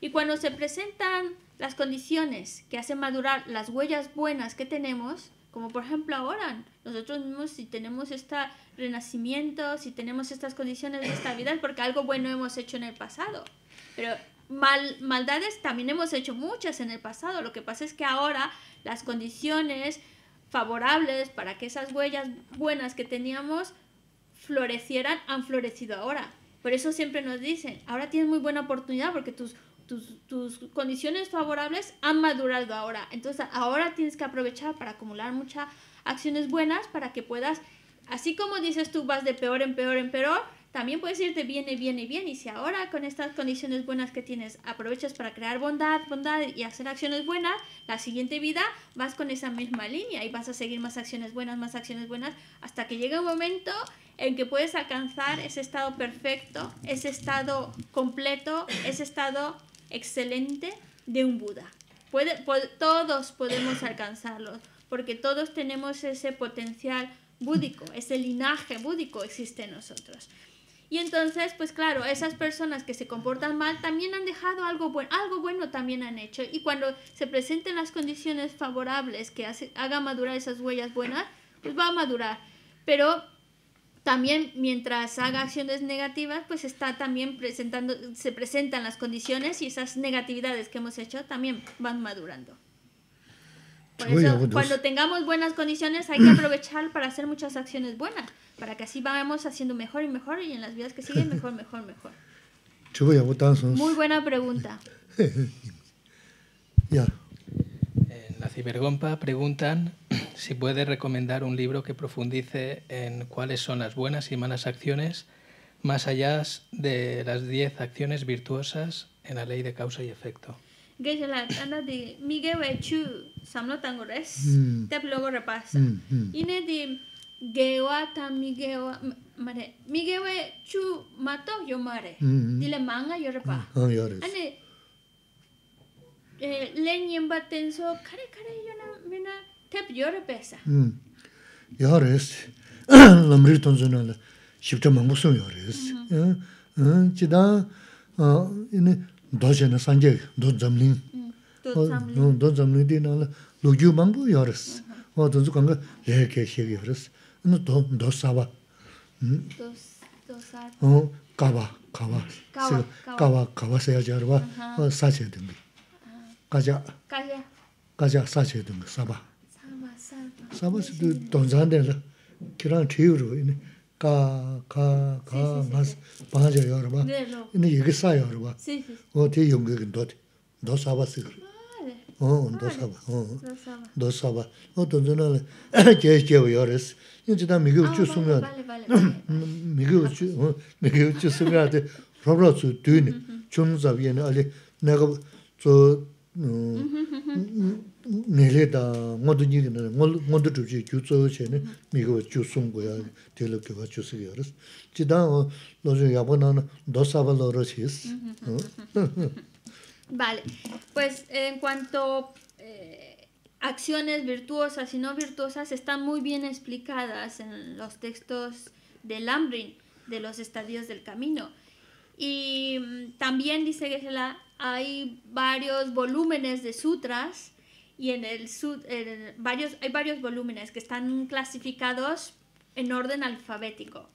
Y cuando se presentan las condiciones que hacen madurar las huellas buenas que tenemos, como por ejemplo ahora, nosotros mismos si tenemos este renacimiento, si tenemos estas condiciones de esta vida, es porque algo bueno hemos hecho en el pasado. Pero mal, maldades también hemos hecho muchas en el pasado. Lo que pasa es que ahora las condiciones favorables para que esas huellas buenas que teníamos florecieran han florecido ahora. Por eso siempre nos dicen, ahora tienes muy buena oportunidad porque tus, tus, tus condiciones favorables han madurado ahora. Entonces ahora tienes que aprovechar para acumular muchas acciones buenas para que puedas, así como dices tú vas de peor en peor en peor, también puedes ir de bien en bien y bien. Y si ahora con estas condiciones buenas que tienes aprovechas para crear bondad, bondad y hacer acciones buenas, la siguiente vida vas con esa misma línea y vas a seguir más acciones buenas, más acciones buenas, hasta que llegue un momento en que puedes alcanzar ese estado perfecto, ese estado completo, ese estado excelente de un Buda. Puede, todos podemos alcanzarlo, porque todos tenemos ese potencial búdico, ese linaje búdico existe en nosotros. Y entonces, pues claro, esas personas que se comportan mal también han dejado algo bueno, algo bueno también han hecho. Y cuando se presenten las condiciones favorables que hace, hagan madurar esas huellas buenas, pues va a madurar. Pero también mientras haga acciones negativas, pues está también presentando, se presentan las condiciones y esas negatividades que hemos hecho también van madurando. Por eso, cuando tengamos buenas condiciones, hay que aprovechar para hacer muchas acciones buenas, para que así vayamos haciendo mejor y mejor y en las vidas que siguen mejor, mejor, mejor. Muy buena pregunta. Ya la Cibergompa preguntan si puede recomendar un libro que profundice en cuáles son las buenas y malas acciones más allá de las 10 acciones virtuosas en la ley de causa y efecto. Geshalat, anda di mige wechu samlo tangores, mm. tep luego repasa. Mm, mm. Ine di gewa tam migewa mare, migewe chu mato yo mare, dile manga yo repa. Ah, Ane Eh, len yimba tenso kare kare yona mina tep yore pesa. Hmm. Yore es, lamri tonzo nala shibta mangbuso yore es. Mm-hmm. Eh, eh, chida ah, doje na sanje do zamlin. Mm, do oh, zamlin oh, di nala logyu mangbu yore es. Wa tonzo kanga leke shig yore es. Do saba. Do saba. Hmm. Mm, kawa, kawa. Kawa, kawa saya jarwa uh-huh. sache dimbi. 가 레케 시기 야레스. 너도 도 사바. Dos dos ar. 어, 가바. 가바. 가와, 세- 가와. 가와 가와 세야 자르바. 어, 사체 등. 가자. Kaya. 가자 사체 등 사바. Sama sama. 사바스도 돈잔데라 키랑 티우로 이네 가가가 마스 바자 여러바 Ne lo. 이네 이게 싸 여러바 Sí, sí. 어디 용객은 도 도 사바스 Vale. 어도 사바 어 Dos sama. 도 사바 어 돈존을 제제 여러스 이제다 미국 Ah, 주수면 vale, vale, vale. 미국 주 미국 주수면한테 프로브로스 뒤네 좀 알리 내가 저 Mm-hmm, mm-hmm. Mm-hmm, vale, pues en cuanto eh, acciones virtuosas y no virtuosas están muy bien explicadas en los textos de Lambrin, de los estadios del camino. Y mm, también dice Gesela hay varios volúmenes de sutras y en el en varios, hay varios volúmenes que están clasificados en orden alfabético.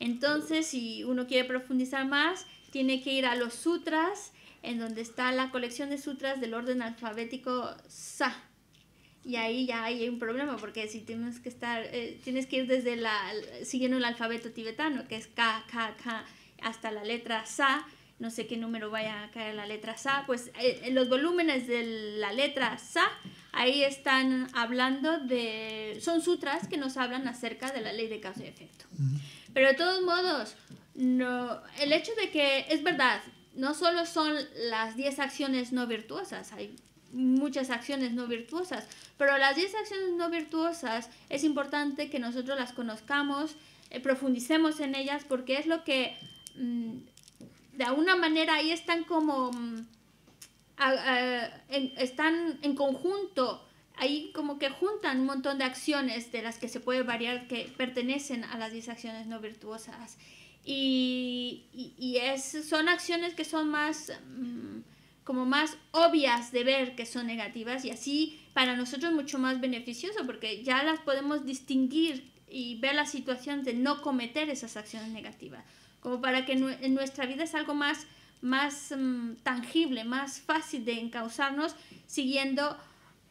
Entonces, si uno quiere profundizar más, tiene que ir a los sutras, en donde está la colección de sutras del orden alfabético Sa. Y ahí ya hay un problema, porque si tienes que estar, eh, tienes que ir desde la, siguiendo el alfabeto tibetano, que es K, K, K, hasta la letra Sa, no sé qué número vaya a caer la letra Sa, pues eh, en los volúmenes de la letra Sa, ahí están hablando de, son sutras que nos hablan acerca de la ley de causa y efecto. Pero de todos modos, no, el hecho de que es verdad, no solo son las 10 acciones no virtuosas, hay muchas acciones no virtuosas, pero las 10 acciones no virtuosas es importante que nosotros las conozcamos, eh, profundicemos en ellas, porque es lo que mm, de alguna manera ahí están como mm, están en conjunto, ahí como que juntan un montón de acciones de las que se puede variar que pertenecen a las 10 acciones no virtuosas. Y, y- y es, son acciones que son más, mm, como más obvias de ver que son negativas y así para nosotros mucho más beneficioso porque ya las podemos distinguir y ver la situación de no cometer esas acciones negativas como para que en nuestra vida es algo más, más mm, tangible, más fácil de encauzarnos siguiendo,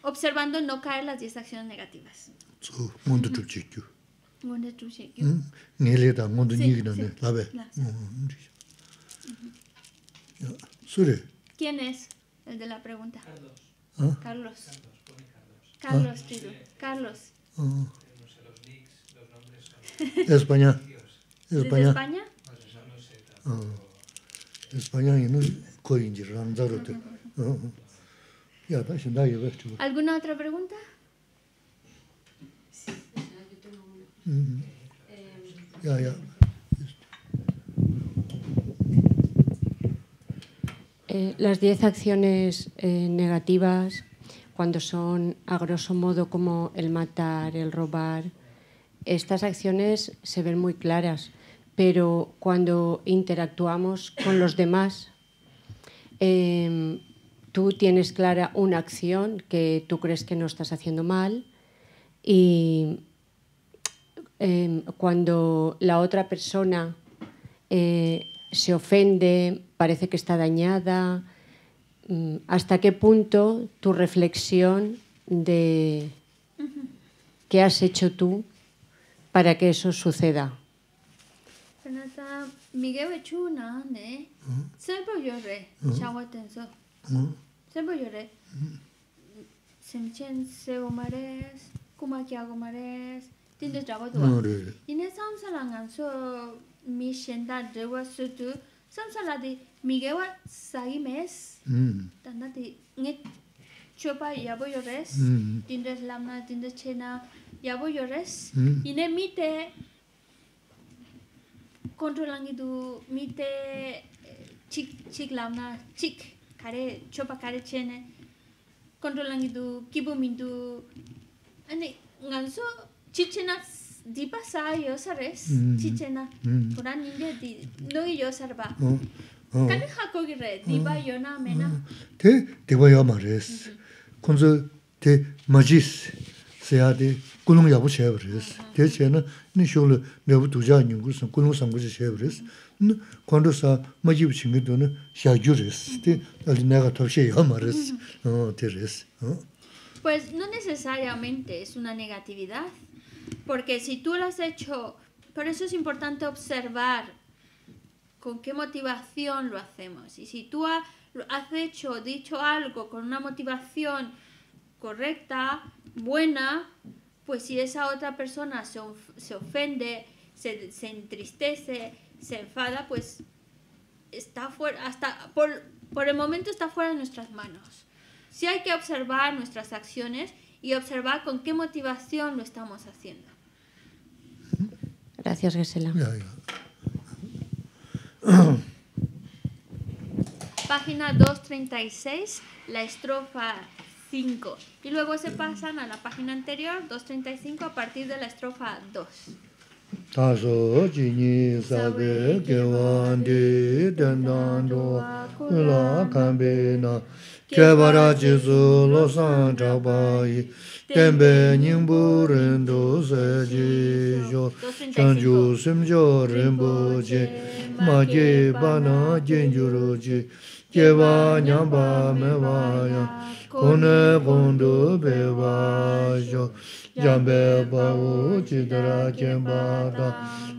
observando no caer las distracciones negativas. Mundo. Mundo ¿Quién es el de la pregunta? Carlos. ¿Ah? Carlos. Carlos, tío. Carlos. Ah. Carlos. España. España? ¿Alguna otra pregunta? Ya, ya. Eh, las 10 acciones eh, negativas, cuando son a grosso modo como el matar, el robar, estas acciones se ven muy claras pero cuando interactuamos con los demás, eh, tú tienes clara una acción que tú crees que no estás haciendo mal y eh, cuando la otra persona eh, se ofende, parece que está dañada, mm, hasta qué punto tu reflexión de qué has hecho tú para que eso suceda. kanata migewe chu na ne sebo yore chawa tenso sebo yore semchen sego mares kuma kyago mares tinde chawa tuwa ine samsala nganso mi shenda dewa sutu samsala di migewa sagi mes tanda di nge chopa yabo yores tinde lamna tinde chena yabo yores ine mite control angi du mi te chik chik lamna chik kare chopa kare chene. Control angi du kibo min du ane nganso chik chena dipa sa yo sares mm-hmm. chik chena mm-hmm. pura ninde di no yo sarba oh, oh. kani hako gi re dipa mm-hmm. yo na mena? Te dipa yo ma res konzo te majis seya de 군웅 야부 쉐브레스. 대체는 니 쇼르 내부 두자 연구선 군웅 상부지 쉐브레스. 네 관도사 마지부 친구도는 샤주레스. 대 알리 내가 톱셰 야 말했어. 어 데레스. 어. Pues no necesariamente es una negatividad, porque si tú lo has hecho, por eso es importante observar con qué motivación lo hacemos. Y si tú ha- lo has hecho, dicho algo con una motivación correcta, buena, pues si esa otra persona se, of- se ofende, se, se entristece, se enfada, pues está fuera, hasta por, por el momento está fuera de nuestras manos. Sí hay que observar nuestras acciones y observar con qué motivación lo estamos haciendo. Gracias, Gisela. Página 236, la estrofa 5. Y luego se pasan a la página anterior, 235, a partir de la estrofa 2. Taso jini sabe gewandi dendando la kambina kebara jizu lo san chabayi tenbe nyingbu rindu seji jo chanju simjo rinpo je maji bana jenjuru je keba nyamba mewa yang kone kundu bewa sho jambe bawu chidara chenpa ta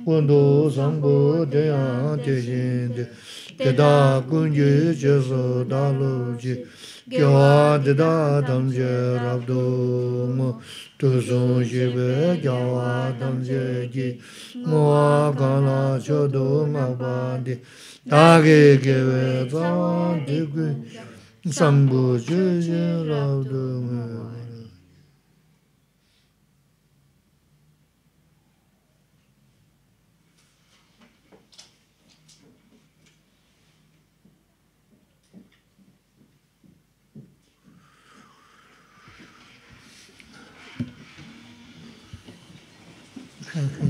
kundu sangbu deya techinde teta kunji cheso dalu chi kyawa teta tamche rabdo mo tusun shibe kyawa tamche ki mowa kala chodo ngakpa di tagi kewe zang di jeje rabdo mo 야, 야. Bueno, que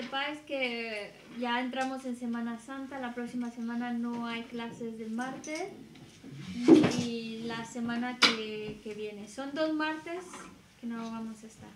sepáis que ya entramos en Semana Santa, la próxima semana no hay clases del martes y la semana que, que viene. Son dos martes que no vamos a estar.